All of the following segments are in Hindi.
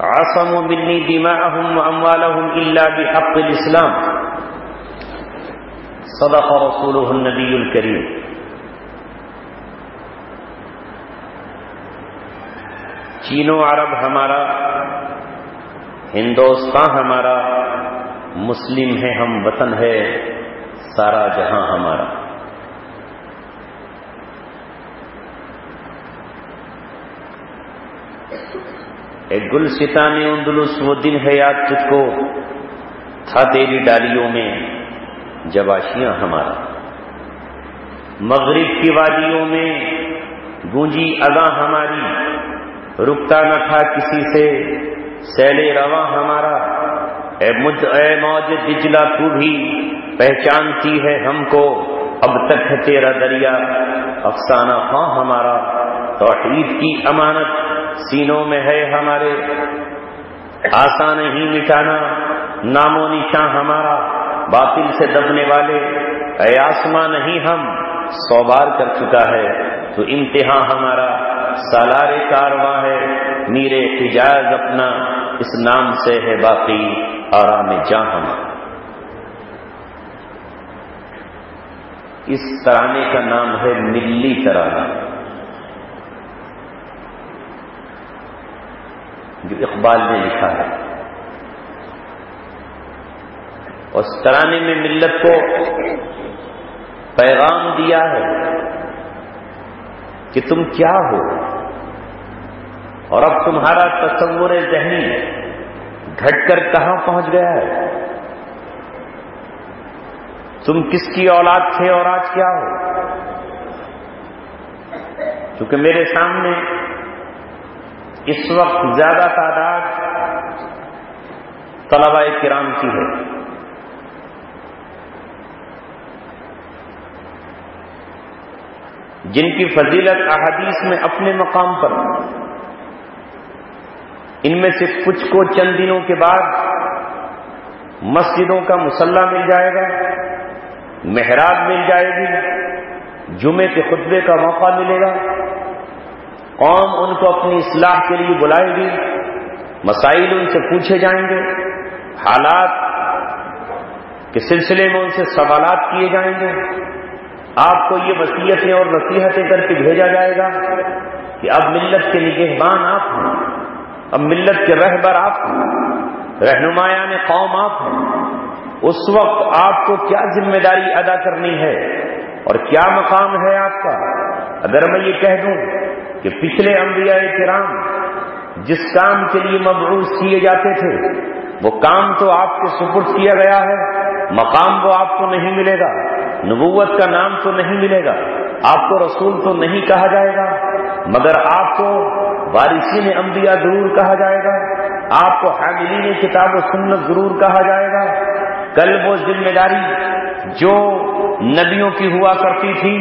आसम मिलनी दिमा अमवाल इस्लाम। सदक रसूल नबील करीम। चीनो, अरब हमारा, हिंदुस्तान हमारा, मुस्लिम है हम, वतन है सारा जहाँ हमारा। एक गुलसिता ने उन्दुलुस वो दिन है याद तुझको। था तेरी डालियों में जबाशियाँ हमारा। मगरिब की वादियों में गूंजी अदा हमारी। रुकता न था किसी से, सैले रवा हमारा। ए मुझ, ए मौज दिजला तू भी पहचानती है हमको। अब तक है तेरा दरिया, अफसाना खां हमारा। तोहीद की अमानत सीनों में है हमारे। आसान नहीं मिटाना नामो निशां हमारा, बातिल से दबने वाले। आसमां नहीं हम, सौ बार कर चुका है तो इम्तिहा हमारा। सालारे कारवा है, मीरे हिजाज अपना, इस नाम से है बाकी आराम जा हमारा। इस तराने का नाम है मिल्ली तराना। जो इकबाल ने लिखा है। उस तराने में मिल्लत को पैगाम दिया है कि तुम क्या हो? और अब तुम्हारा तस्वुर जहनी घटकर कहाँ पहुँच गया है? तुम किसकी औलाद थे और आज क्या हो? क्योंकि मेरे सामने इस वक्त ज़्यादा तादाद तलबा किराम की है। जिनकी फजीलत अहादीस में अपने मकाम पर, इनमें से कुछ को चंद दिनों के बाद मस्जिदों का मुसल्ला मिल जाएगा, मेहराब मिल जाएगी, जुमे के खुतबे का मौका मिलेगा। कौम उनको अपनी इसलाह के लिए बुलाएगी, मसाइल उनसे पूछे जाएँगे, हालात के सिलसिले में उनसे सवालात किए जाएँगे। आपको ये वसीयतें और नसीहतें करके भेजा जाएगा कि अब मिल्लत के निगहबान आप हैं, अब मिल्लत के रहबर आप हैं, रहनुमाया ने कौम आप हैं। उस वक्त आपको क्या ज़िम्मेदारी अदा करनी है और क्या मकाम है आपका? अगर मैं ये कह दूँ कि पिछले अम्बिया किराम जिस काम के लिए मबरूज किए जाते थे, वो काम तो आपके सुपुर्द किया गया है, मकाम वो आपको नहीं मिलेगा, नबूवत का नाम तो नहीं मिलेगा, आपको रसूल तो नहीं कहा जाएगा, मगर आपको वारिसी ने अम्बिया ज़रूर कहा जाएगा, आपको हामिली ने किताब सुन्नत ज़रूर कहा जाएगा। कल वो ज़िम्मेदारी जो नबियों की हुआ करती थी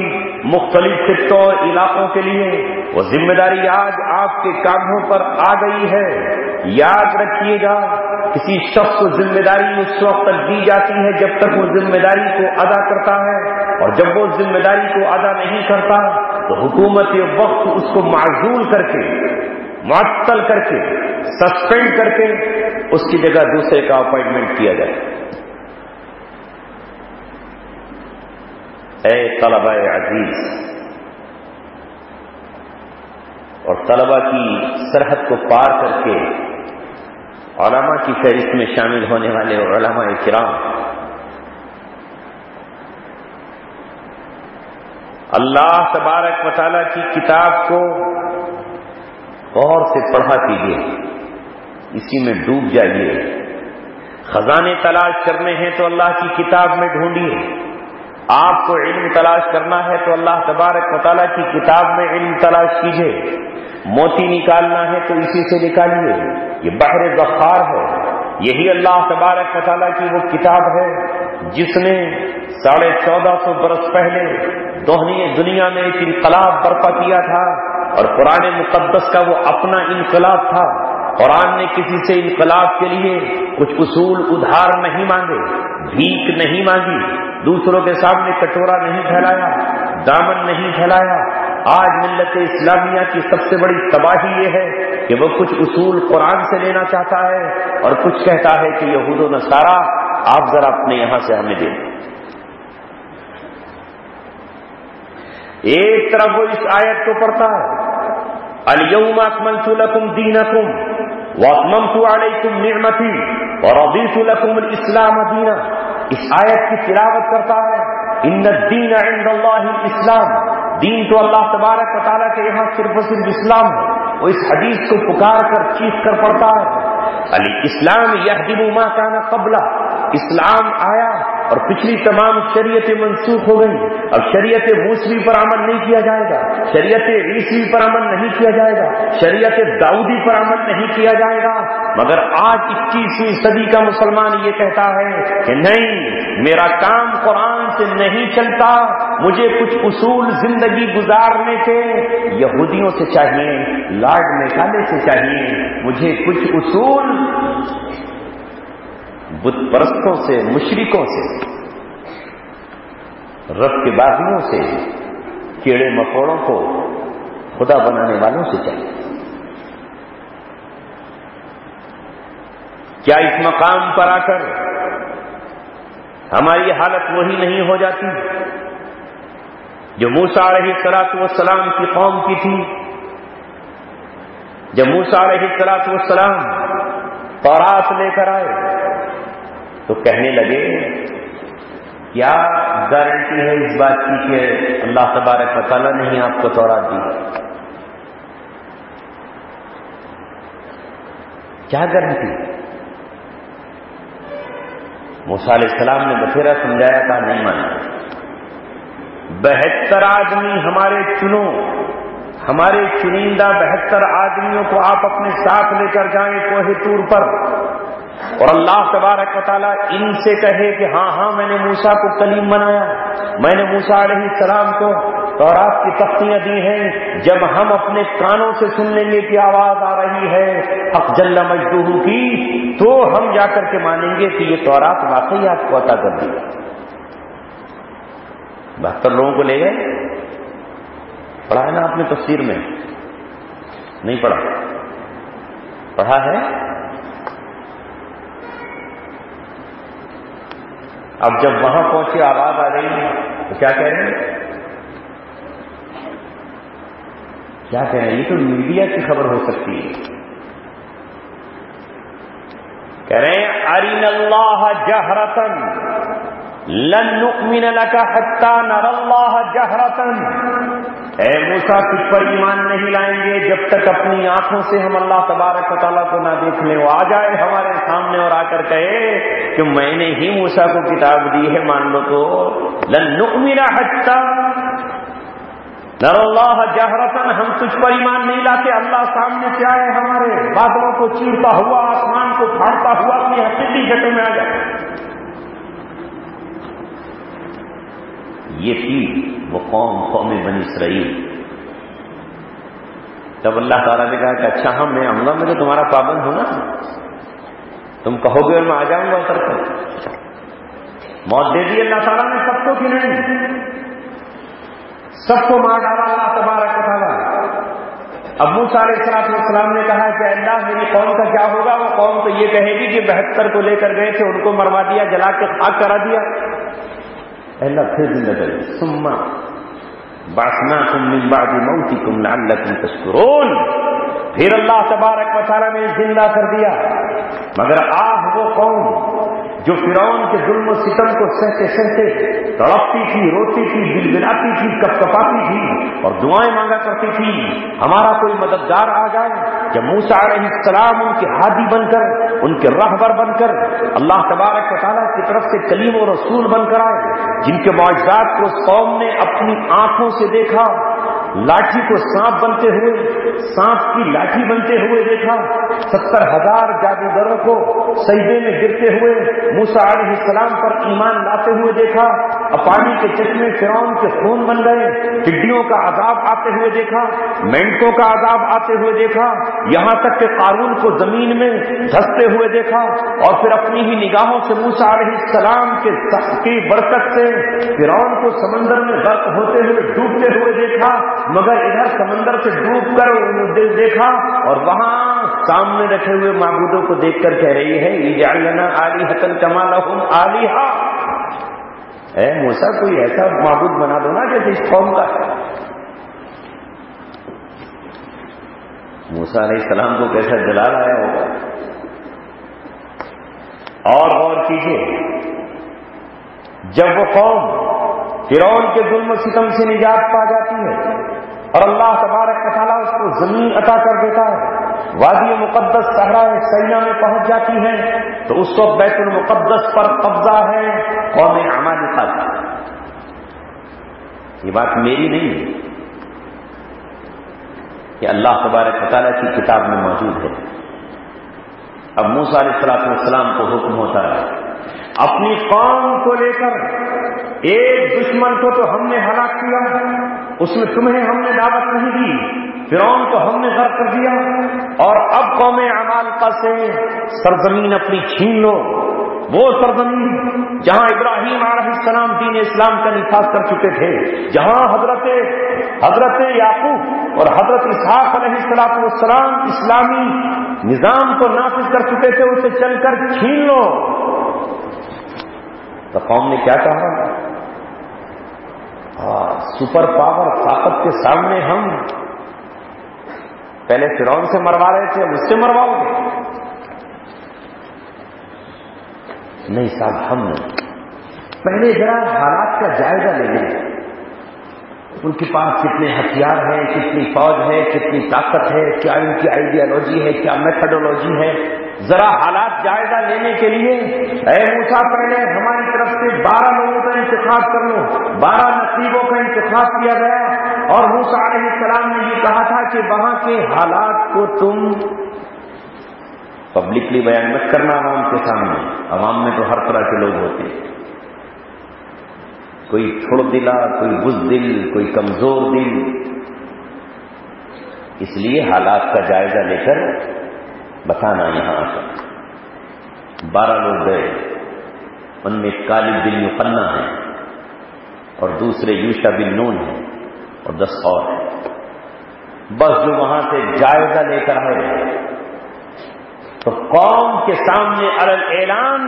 मुख्तलिफ़ खितों इलाकों के लिए। वो ज़िम्मेदारी आज आपके कांधों पर आ गई है। याद रखिएगा, किसी शख्स को ज़िम्मेदारी उस वक्त तक दी जाती है जब तक वो ज़िम्मेदारी को अदा करता है। और जब वो ज़िम्मेदारी को अदा नहीं करता तो हुकूमत वक्त उसको माजूल करके मुअत्तल करके, सस्पेंड करके उसकी जगह दूसरे का अपॉइंटमेंट किया जाए। ए तलबा अज़ीज़। और तलबा की सरहद को पार करके ओलमा की फहरिस्त में शामिल होने वाले ओलमा किराम अल्लाह तबारक मताला की किताब को गौर से पढ़ा कीजिए। इसी में डूब जाइए। खजाने तलाश करने हैं तो अल्लाह की किताब में ढूंढिए। आपको इल्म तलाश करना है तो अल्लाह तबारक मताला की किताब में इल्म तलाश कीजिए। मोती निकालना है तो इसी से निकालिए। ये बहर गफ्फार है। यही अल्लाह तबारक मताला की वो किताब है जिसने साढ़े चौदह सौ बरस पहले दोहनी दुनिया में एक इनकलाब बर्पा किया था और पुराने मुकदस का वो अपना इनकलाब था। कुरान ने किसी से इनकलाब के लिए कुछ उसूल उधार नहीं मांगे, भीख नहीं मांगी। दूसरों के सामने कटोरा नहीं फैलाया, दामन नहीं फैलाया। आज मिल्लत इस्लामिया की सबसे बड़ी तबाही यह है कि वो कुछ उसूल कुरान से लेना चाहता है और कुछ कहता है कि यहूद नसारा, आप जरा अपने यहाँ से हमें दे। एक तरफ़ वो इस आयत को पढ़ता है, अलयम अकमलतुलकुम दीनकुम वकममतु अलैकुम निअमती और अबीतुलकुम इस्लाम दीना। इस आयत की तिलावत करता है इन दीन इस्लाम। दीन तो अल्लाह तबारक ताला के यहाँ सिर्फ़ सिर्फ़ इस्लाम है। वो इस हदीस को पुकार कर चीख कर पड़ता है। अली इस्लाम यह दिबुमा का ना कबला। इस्लाम आया और पिछली तमाम शरीयतें मनसूख हो गई। अब शरीयत मूसवी पर अमल नहीं किया जाएगा। शरीयत ईसवी पर अमल नहीं किया जाएगा। शरीयत दाऊदी पर अमल नहीं किया जाएगा। मगर आज इक्कीसवीं सदी का मुसलमान ये कहता है कि नहीं, मेरा काम कुरान से नहीं चलता। मुझे कुछ उसूल ज़िंदगी गुजारने के, यहूदियों से चाहिए लाड मेघालय से चाहिए। मुझे कुछ उसूल बुत परस्तों से, मुशरिकों से रब के बागियों से, कीड़े मकोड़ों को खुदा बनाने वालों से चाहिए। क्या इस मकाम पर आकर हमारी हालत वही नहीं हो जाती जो मूसा रही सलात सलाम की कौम की थी? जब मूसा रही सलात सलाम तौरात लेकर आए तो कहने लगे, क्या गारंटी है इस बात की कि अल्लाह तबारक बताला ने ही आपको तोरा दी क्या गारंटी मूसा सलाम ने बथेरा समझाया था नहीं माना। बहत्तर आदमी हमारे चुनो। हमारे चुनिंदा बहत्तर आदमियों को आप अपने साथ लेकर जाएँ कोहे तूर पर। और अल्लाह तबारक वाली इनसे कहे कि हाँ हाँ मैंने मूसा को कलीम बनाया। मैंने मूसा सलाम को तौरात की तख्तियाँ दी हैं। जब हम अपने कानों से सुन लेंगे कि आवाज़ आ रही है अफजल्ला मजदूर की तो हम जाकर के मानेंगे कि ये तौरात वाकई आपको अता कर दी बहत्तर लोगों को ले गए। पढ़ा है ना आपने तस्वीर में? नहीं पढ़ा। पढ़ा है? अब जब वहाँ पहुँचे आवाज़ आ रही है तो क्या कह रहे हैं? क्या कह रहे हैं? ये तो मीडिया की खबर हो सकती है। कह रहे हैं अरिन अल्लाह जहरतन लन्नुक मिनल का हत्ता नरल्लाह जहरतन। ए मूसा, तुझ पर ईमान नहीं लाएँगे। जब तक अपनी आँखों से हम अल्लाह तबारक ताला को ना देख लें आ जाए हमारे सामने और आकर कहे कि मैंने ही मूसा को किताब दी है, मान लो तो। लुकमिना हत्ता। नरल्लाह जहरतन, हम तुझ पर ईमान नहीं लाते। अल्लाह सामने से आए, हमारे बादलों को चीरता हुआ, आसमान को फाड़ता हुआ अपनी हकीकी जगह में आ जाए। ये थी वो कौम कौम बन इसराइल। तब अल्लाह ताला ने कहा कि अच्छा हम मैं आऊँगा मैं तुम्हारा पाबंद हूँ तुम कहोगे और मैं आ जाऊँगा उतर कर मौत दे दी अल्लाह ताला ने, सबको कि नहीं। सबको मार डाला अल्लाह तबारक ताला। अब मूसा सलाम ने कहा कि अल्लाह, मेरी कौम का क्या होगा? वो कौम तो ये कहेगी कि बहत्तर को लेकर गए थे, उनको मरवा दिया, जला के खाक करा दिया। अल्लाह फिर ज़िंदा करे सुम्मा बासना तुम मिम्बादी मऊती तुम लाल तुम तस्करोन फिर अल्लाह तबारक वसारा ने ज़िंदा कर दिया मगर आह वो कौन जो फिरौन के जुल्म सितम को सहते सहते तड़पती थी, रोती थी गिलगिलाती थी, कपकपाती थी और दुआएँ मांगा करती थी, हमारा कोई मददगार आ जाए, जब मूसा सलाम उनके हादी बनकर, उनके रहबर बनकर, अल्लाह तबारक ताला की तरफ़ से कलीम और रसूल बनकर आए, जिनके मुआजात को कौम ने अपनी आँखों से देखा लाठी को सांप बनते हुए, सांप की लाठी बनते हुए देखा, सत्तर हज़ार जादूगरों को सईदे में गिरते हुए मूसा सलाम पर ईमान लाते हुए देखा पानी के चश्मे फिरौन के खून बन गए, टिड्डियों का आजाब आते हुए देखा मेंढकों का आजाब आते हुए देखा, यहाँ तक के कानून को ज़मीन में धसते हुए देखा, और फिर अपनी ही निगाहों से मूसा सलाम के बरकत से फिरौन को समंदर में गर्क होते हुए, डूबते हुए देखा, मगर इधर समंदर से डूब कर देखा, और वहाँ सामने रखे हुए माबूदों को देखकर कह रही है इजालना आली हतन कमाल आलिहा। है, मूसा, कोई ऐसा माबूद बना दो ना जैसे इस कौम का मूसा ने सलाम को कैसा जलाल आया होगा? और गौर कीजिए, जब वो कौम फिरौन के जुल्म सितम से निजात पा जाती है, और अल्लाह तबारक ताला उसको ज़मीन अता कर देता है वादी मुकद्दस सहरा सैना में पहुँच जाती है तो उस वक्त बैतुल मुकद्दस पर कब्जा है कौम अमालिका का ये बात मेरी नहीं है कि अल्लाह तबारक ताला की किताब में मौजूद है। अब मूसा सलाम को हुक्म होता है, अपनी कौम को लेकर एक दुश्मन को तो हमने हलाक किया, उसमें तुम्हें हमने दावत नहीं दी। फिर को हमने गर्क कर दिया। और अब कौम अमालका से सरजमीन अपनी छीन लो। वो सरजमीन जहाँ इब्राहिम सलाम दीन इस्लाम का निफाज कर चुके थे, जहाँ हज़रत हज़रत याकूब और हज़रत इसहाक सलाम इस्लामी निज़ाम को नाफिज कर चुके थे, उसे चलकर छीन लो। तो कौम ने क्या कहा? सुपर पावर ताकत के सामने हम पहले फिरौन से मरवा रहे थे उससे मरवाओगे? नहीं साहब, हम नहीं। पहले जरा हालात का जायजा ले लें। उनके पास कितने हथियार हैं, कितनी फौज है, कितनी ताकत है, क्या इनकी आइडियोलॉजी है, क्या मेथडोलॉजी है? जरा हालात जायजा लेने के लिए अरे मूसा, पहले हमारी तरफ़ से बारह लोगों का इंतखाब कर लो। बारह नसीबों का इंतखाब किया गया। और मूसा सलाम ने ये कहा था कि वहाँ के हालात को तुम पब्लिकली बयान मत करना आवाम के सामने। आवाम में तो हर तरह के लोग होते कोई छोड़ दिला, कोई बुजदिल कोई कमज़ोर दिल। इसलिए हालात का जायजा लेकर बताना यहाँ आकर बारह लोग गए। उनमें कालिब बिन मुकन्ना है और दूसरे यूशा बिन नून है। और दस और बस जो वहाँ से जायजा लेकर आए। तो कौम के सामने अलग ऐलान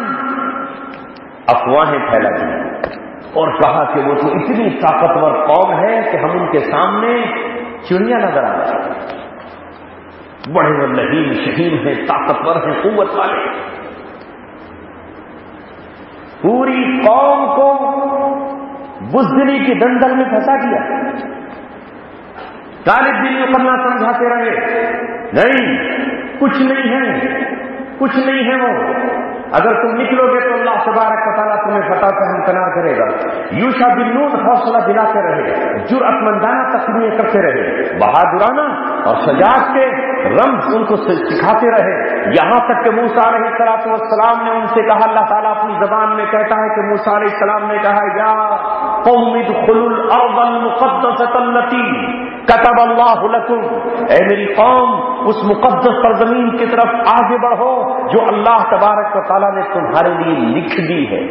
अफवाहें फैला दी और कहा कि वो तो इतनी ताकतवर कौम है कि हम उनके सामने चिड़िया नज़र आ रहे बड़े व लहीम शहीन हैं, ताकतवर हैं कुत वाले। पूरी कौम को बुजदली की दंदल में फंसा दिया। तालिब भी में पन्ना समझाते रहे नहीं कुछ नहीं है कुछ नहीं है वो। अगर तुम निकलोगे तो अल्लाह तबारक ताला तुम्हें फता से हमकनार करेगा। यूशा बिन नून हौसला दिलाते रहे जुरअतमंदाना तस्वीरें करते रहे, बहादुराना और सजाद के रम उनको सिखाते रहे। यहाँ तक कि मूसा सलाम ने उनसे कहा, अल्लाह ताला अपनी जबान में कहता है कि मूसा सलाम ने कहा, या कौमिद खुलुल अरबल मुकद्दसतल्लती कतब अल्लाह ए मेरी कौम, उस मुकद्दस सरजमीन की तरफ़ आगे बढ़ो जो अल्लाह तबारक ताला ने तुम्हारे लिए लिख दी है।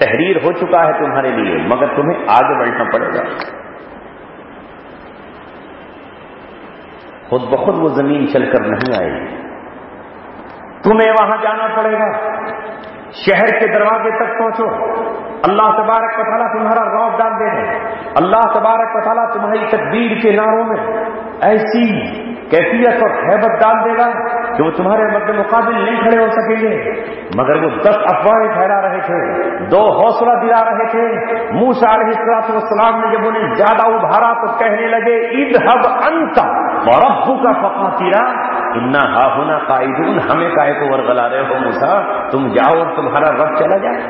तहरीर हो चुका है तुम्हारे लिए, मगर तुम्हें आगे बढ़ना पड़ेगा। खुद बहुत वो ज़मीन चलकर नहीं आएगी। तुम्हें वहाँ जाना पड़ेगा। शहर के दरवाजे तक पहुंचो। अल्लाह तबारक पताला तुम्हारा रौब डाल दे अल्लाह तबारक पताला तुम्हारी तकबीर के नारों में ऐसी कैफियत और हैबत डाल देगा कि वो तुम्हारे मध्य मुकाबिल नहीं खड़े हो सकेंगे। मगर वो दस अफवाहें फैला रहे थे, दो हौसला दिला रहे थे। मुँह मूसा सलाम ने जब उन्हें ज़्यादा उभारा तो कहने लगे ईद हब अंत और अबू का फकातीरा इन्ना हा होना कायदून हमें काय को वर्गला रहे हो मूसा? तुम जाओ और तुम्हारा रब चला जाए।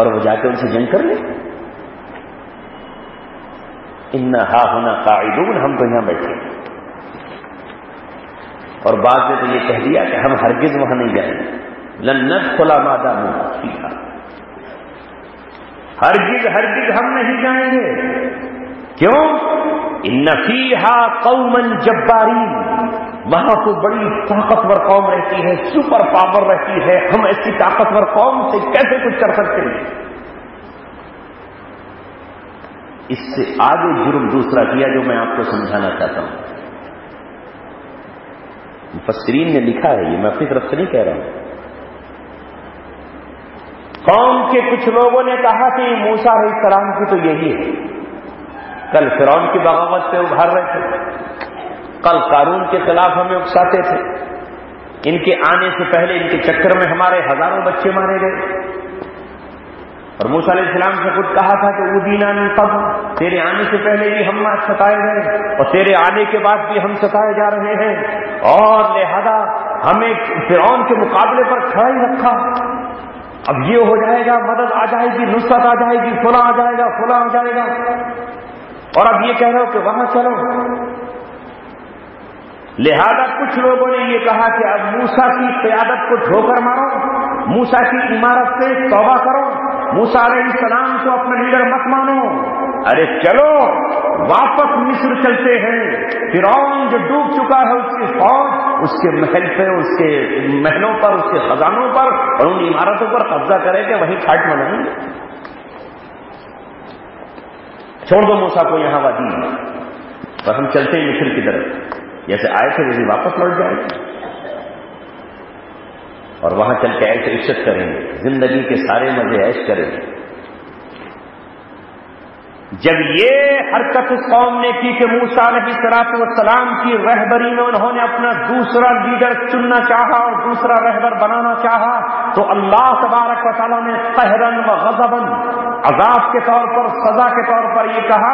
और वो जाके उनसे जंग कर ले। इन्ना हा होना कायदून हम तो यहाँ बैठे और बाद में तो ये कह दिया कि हम हरगिज वहाँ नहीं जाएँगे। लन्नत खुला मादा मुखा हरगिज हरगिज हम नहीं जाएँगे। क्यों? नफीहा कौमन जब्बारी वहाँ तो बड़ी ताकतवर कौम रहती है, सुपर पावर रहती है। हम ऐसी ताकतवर कौम से कैसे कुछ कर सकते हैं? इससे आगे जुर्म दूसरा किया जो मैं आपको समझाना चाहता हूँ। मुफसरीन ने लिखा है ये, मैं अपनी तरफ़ से नहीं कह रहा हूँ। कौम के कुछ लोगों ने कहा कि मूसा सलाम की तो यही है। कल फिरौन की बगावत से उभार रहे थे। कल कानून के खिलाफ हमें उकसाते थे। इनके आने से पहले इनके चक्कर में हमारे हज़ारों बच्चे मारे गए। और मूसा इस्लाम से खुद कहा था कि उदीना ने तब तेरे आने से पहले भी हम सताए गए और तेरे आने के बाद भी हम सताए जा रहे हैं। और लिहाजा हमें फिरौन के मुकाबले पर खड़ा ही रखा। अब ये हो जाएगा, मदद आ जाएगी, नुसरत आ जाएगी, फुला आ जाएगा, फुला आ जाएगा। और अब ये कह रहे हो कि वहाँ चलो। लिहाजा कुछ लोगों ने ये कहा कि अब मूसा की क्यादत को ठोकर मारो, मूसा की इमारत से तौबा करो। मूसा सलाम को अपना लीडर मत मानो। अरे चलो, वापस मिस्र चलते हैं। फिर जो डूब चुका है उसकी फौज उसके महल पे, उसके महलों पर, उसके खजानों पर और उन इमारतों पर कब्जा करेंगे, वहीं खाट मनाएँगे छोड़ दो मूसा को यहाँ वादी। पर हम चलते हैं मिस्र की तरफ़। जैसे आए थे वैसे वापस लौट जाएँगे। और वहाँ चल के ऐसे इज़्ज़त करेंगे। ज़िंदगी के सारे मज़े ऐश करेंगे। जब ये हरकत उस कौम ने की कि मूसा नबी सलाम की रहबरी में उन्होंने अपना दूसरा लीडर चुनना चाहा और दूसरा रहबर बनाना चाहा तो अल्लाह तबारक ने कहरन व गजबन अजाब के तौर पर, सजा के तौर पर ये कहा,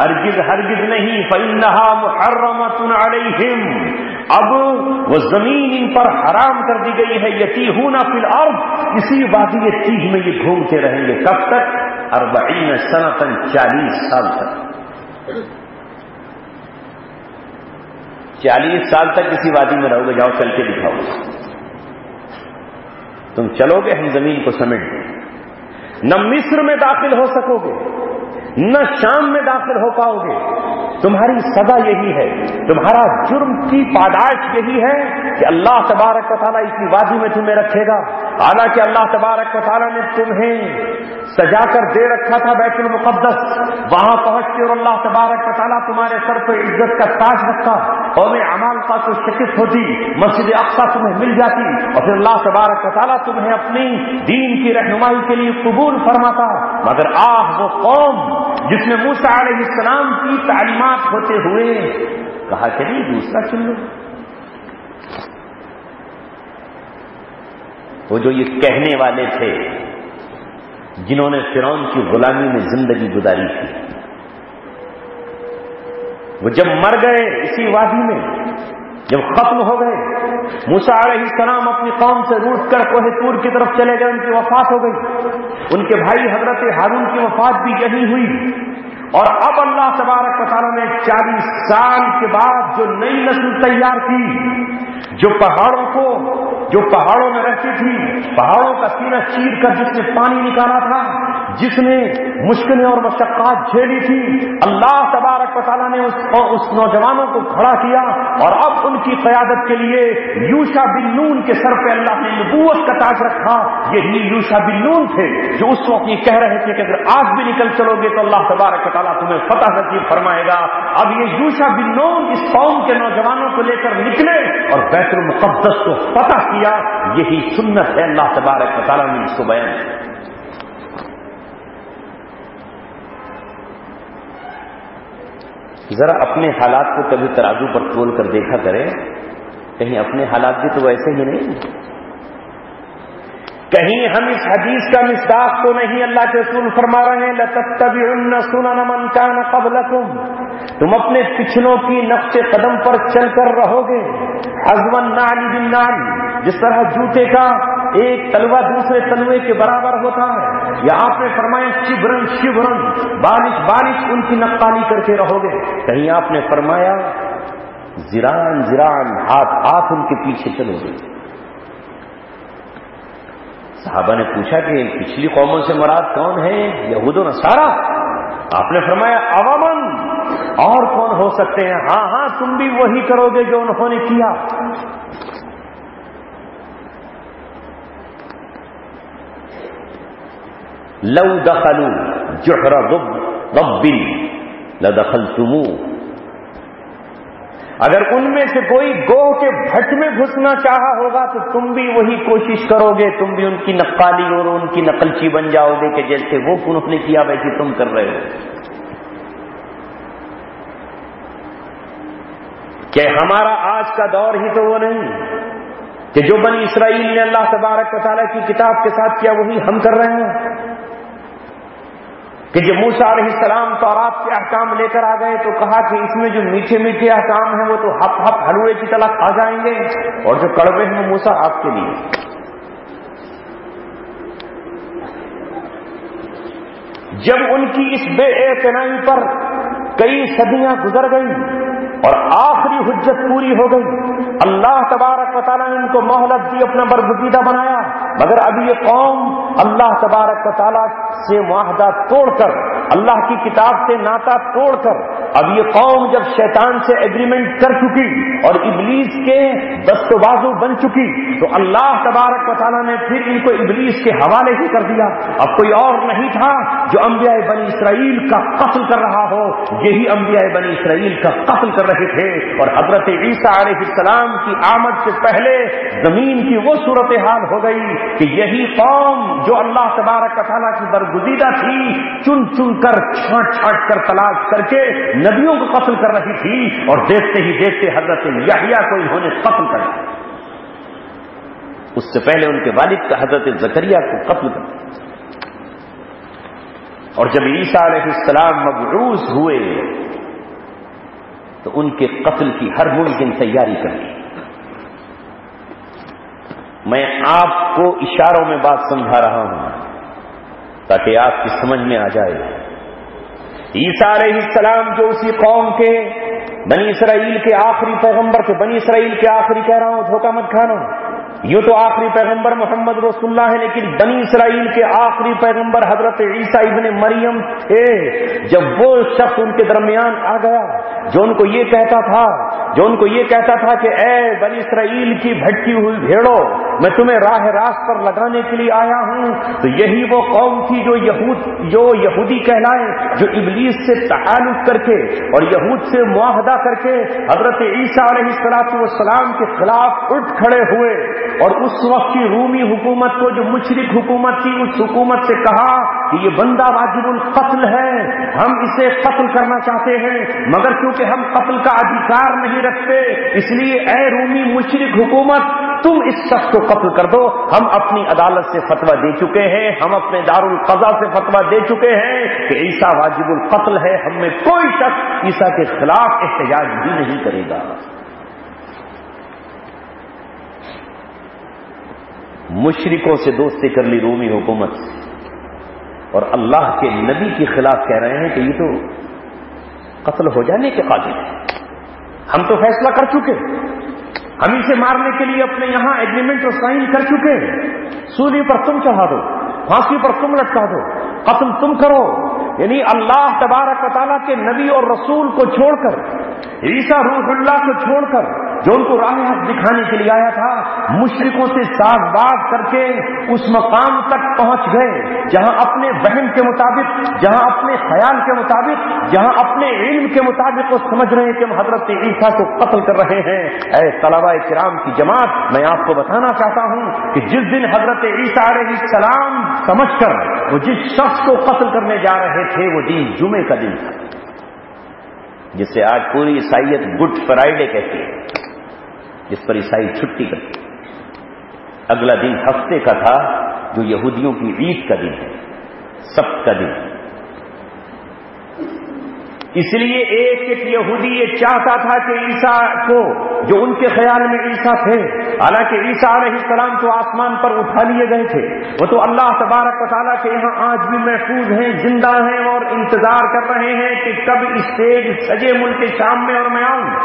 हरगिज हरगिज नहीं फैनहा मुहर्रमतुन अलैहिम। अब वो ज़मीन इन पर हराम कर दी गई है, यतीहूना फिल अर्द। इसी वादी चीज़ में ये घूमते रहेंगे। कब तक? अरबईन सनतन चालीस साल तक। चालीस साल तक इसी वादी में रहोगे, जाओ चल के दिखाओ। तुम चलोगे, हम ज़मीन को समेट दें न मिस्र में दाखिल हो सकोगे, न शाम में दाखिल हो पाओगे। तुम्हारी सजा यही है, तुम्हारा जुर्म की पादाश यही है कि अल्लाह तबारक वाली इसी वादी में तुम्हें रखेगा। हालाँकि अल्लाह तबारक वाली ने तुम्हें सजा कर दे रखा था बैतुल मुकद्दस। वहाँ पहुँच के और अल्लाह तबारक वाली तुम्हारे सर पर इज़्ज़त का ताज रखा और मैं अमाल का तो शिकित होती, मस्जिद अक्सा तुम्हें मिल जाती और फिर अल्लाह तबारक वाली तुम्हें अपनी दीन की रहनुमाई के लिए कबूल फरमाता। मगर आह, वो कौम जिसने मूसा सलाम की तालीमत होते हुए कहा, चलिए दूसरा चुन लो। वो जो ये कहने वाले थे, जिन्होंने फिरौन की गुलामी में ज़िंदगी गुजारी थी। वो जब मर गए इसी वादी में, जब खत्म हो गए, मूसा सलाम अपनी कौम से रूट कर कोहे तूर की तरफ़ चले गए, उनकी वफात हो गई। उनके भाई हज़रत हारून की वफात भी यही हुई। और अब अल्लाह तबारक वाली ने चालीस साल के बाद जो नई नस्ल तैयार की जो पहाड़ों को जो पहाड़ों में रहती थी पहाड़ों का सीना चीर कर जिसने पानी निकाला था जिसने मुश्किलें और मशक्क़त झेली थी अल्लाह तबारक वाली ने उस, उस नौजवानों को खड़ा किया और अब उनकी क्यादत के लिए यूशा बिन नून के सर पे अल्लाह ने नबूत का ताज रखा। यही यूशा बिन नून थे जो उस वक्त ये कह रहे थे कि अगर आज भी निकल चलोगे तो अल्लाह तबारक वाली तुम्हें फतह नसीब फरमाएगा। अब ये यूशा बिन नून इस कौम के नौजवानों को लेकर निकले और बैतुल मुकद्दस को फतह किया। यही सुन्नत है, अल्लाह तबारक वाली ने इसको बयान जरा अपने हालात को कभी तराजू पर तोल कर देखा करें। कहीं अपने हालात भी तो वैसे ही नहीं। कहीं हम इस हदीस का मिसदाक तो नहीं, अल्लाह के रसूल फरमा रहे हैं, लतत्तबिउन्न सुनन मन कान कबलकुम। तुम अपने पिछलों की नक्शे कदम पर चलकर रहोगे। हजवन नाली बिन नाली, जिस तरह जूते का एक तलवा दूसरे तलवे के बराबर होता है, या आपने फरमाया शिवरन शिवरन बारिश बारिश, उनकी नक्काली करके रहोगे। कहीं आपने फरमाया, जिरान जिरान, हाथ हाथ उनके पीछे चलोगे। साहबा ने पूछा कि पिछली कौमों से मुराद कौन है? यहूदो नसारा? आपने फरमाया, अवामन। और कौन हो सकते हैं? हाँ हाँ तुम भी वही करोगे जो उन्होंने किया। लव दखलू जोहरा रबिन लदखल तुमू अगर उनमें से कोई गोह के भट्ट में घुसना चाहा होगा तो तुम भी वही कोशिश करोगे, तुम भी उनकी नक्काली और उनकी नकलची बन जाओगे कि जैसे वो उन्होंने किया वैसे तुम कर रहे हो। क्या हमारा आज का दौर ही तो वो नहीं? कि जो बनी इसराइल ने अल्लाह तबारक ताला की किताब के साथ किया, वही हम कर रहे हैं? कि जब मूसा सलाम तौरात के अहकाम लेकर आ गए तो कहा कि इसमें जो मीठे मीठे अहकाम हैं, वो तो हप हप हलवे की तरह खा जाएँगे और जो कड़वे हैं वो मूसा आपके लिए। जब उनकी इस बेएतनाई पर कई सदियाँ गुजर गई और आखिरी हुज्जत पूरी हो गई अल्लाह तबारक वाली ने इनको मोहलत दी, अपना बरगुदीदा बनाया। मगर अब ये कौम अल्लाह तबारक वाली से माहदा तोड़कर, अल्लाह की किताब से नाता तोड़कर अब ये कौम जब शैतान से एग्रीमेंट कर चुकी और इबलीस के दस्तबाजू बन चुकी तो अल्लाह तबारक वाली ने फिर इनको इबलीस के हवाले ही कर दिया। अब कोई और नहीं था जो अम्बिया बनी इसराइल का कत्ल कर रहा हो, यही अम्बिया बनी इसराइल का कत्ल कर रहे थे। और हज़रत ईसा सलाम की आमद से पहले ज़मीन की वो सूरत हाल हो गई कि यही कौम जो अल्लाह तबारक वाली की बरगुजीदा थी चुन चुन कर छाट छाट कर तलाश करके नबियों को कत्ल कर रही थी और देखते ही देखते हज़रत याहिया को इन्होंने कत्ल कर दिया। उससे पहले उनके वालिद का हज़रत जकरिया को कत्ल कर दिया। और जब ईसा सलाम मबरूस हुए तो उनके कत्ल की हर मुमकिन तैयारी कर ली। मैं आपको इशारों में बात समझा रहा हूँ ताकि आपकी समझ में आ जाए। ईसा सलाम जो उसी कौम के बनी इसराइल के आखिरी पैगंबर थे, बनी इसराइल के आखिरी कह रहा हूँ, धोखा मत खाना। यूँ तो आखिरी पैगंबर मोहम्मद रसुल्ला है, लेकिन बनी इसराइल के आखिरी पैगंबर हज़रत ईसा इबन मरियम थे, जब वो शख्स उनके दरमियान आ गया, जो उनको ये कहता था जो उनको ये कहता था कि, ए, बनी इसराइल की भटकी हुई भेड़ो, मैं तुम्हें राह रास्त पर लगाने के लिए आया हूँ। तो यही वो कौम थी जो यहूद, जो यहूदी कहलाए, जो इबलीस से तहालुक करके और यहूद से मुआहदा करके हज़रत ईसा सलाम के खिलाफ उठ खड़े हुए और उस वक्त की रूमी हुकूमत को, जो मुशरक हुकूमत थी, उस हुकूमत से कहा कि ये बंदा वाजिबुल कत्ल है, हम इसे कत्ल करना चाहते हैं, मगर क्योंकि हम कत्ल का अधिकार नहीं रखते, इसलिए ए रूमी मुशरक हुकूमत, तुम इस शख्स को कत्ल कर दो। हम अपनी अदालत से फतवा दे चुके हैं, हम अपने दारुल कजा से फतवा दे चुके हैं कि ईसा वाजिबुल कत्ल है, हम कोई शख्स ईसा के खिलाफ एहतजाज भी नहीं करेगा। मुशरिकों से दोस्ती कर ली रूमी हुकूमत। और अल्लाह के नबी के खिलाफ कह रहे हैं कि ये तो कत्ल हो जाने के काबिल है। हम तो फैसला कर चुके हम इसे मारने के लिए अपने यहाँ एग्रीमेंट और साइन कर चुके हैं। सूली पर तुम चढ़ा दो, फांसी पर तुम लटका दो, कत्ल तुम करो। यानी अल्लाह तबारक ताला के नबी और रसूल को छोड़कर, ईसा रूहुल्लाह को छोड़कर जो उनको राह दिखाने के लिए आया था, मुशरिकों से साजबाज करके उस मकाम तक पहुँच गए, जहाँ अपने बहन के मुताबिक, जहाँ अपने ख्याल के मुताबिक, जहाँ अपने इल्म के मुताबिक वो समझ रहे हैं कि हम हज़रत ईसा को कत्ल कर रहे हैं। ऐ तलबा कराम की जमात, मैं आपको बताना चाहता हूँ कि जिस दिन हज़रत ईसा सलाम समझ कर वो जिस शख्स को कत्ल करने जा रहे थे, वो दिन जुमे का दिन था, जिसे आज पूरी ईसाइत गुड फ्राइडे कहती है। जिस पर ईसाई छुट्टी करते अगला दिन हफ़्ते का था जो यहूदियों की ईद का दिन है सब का दिन। इसलिए एक एक यहूदी ये चाहता था कि ईसा को, जो उनके ख्याल में ईसा थे, हालाँकि ईसा सलाम तो आसमान पर उठा लिए गए थे। वो तो अल्लाह तबारक वाली के यहाँ आज भी महफूज हैं, ज़िंदा हैं और इंतज़ार कर रहे हैं कि कब स्टेज सजे मुल्क शाम में और मैं आऊँ।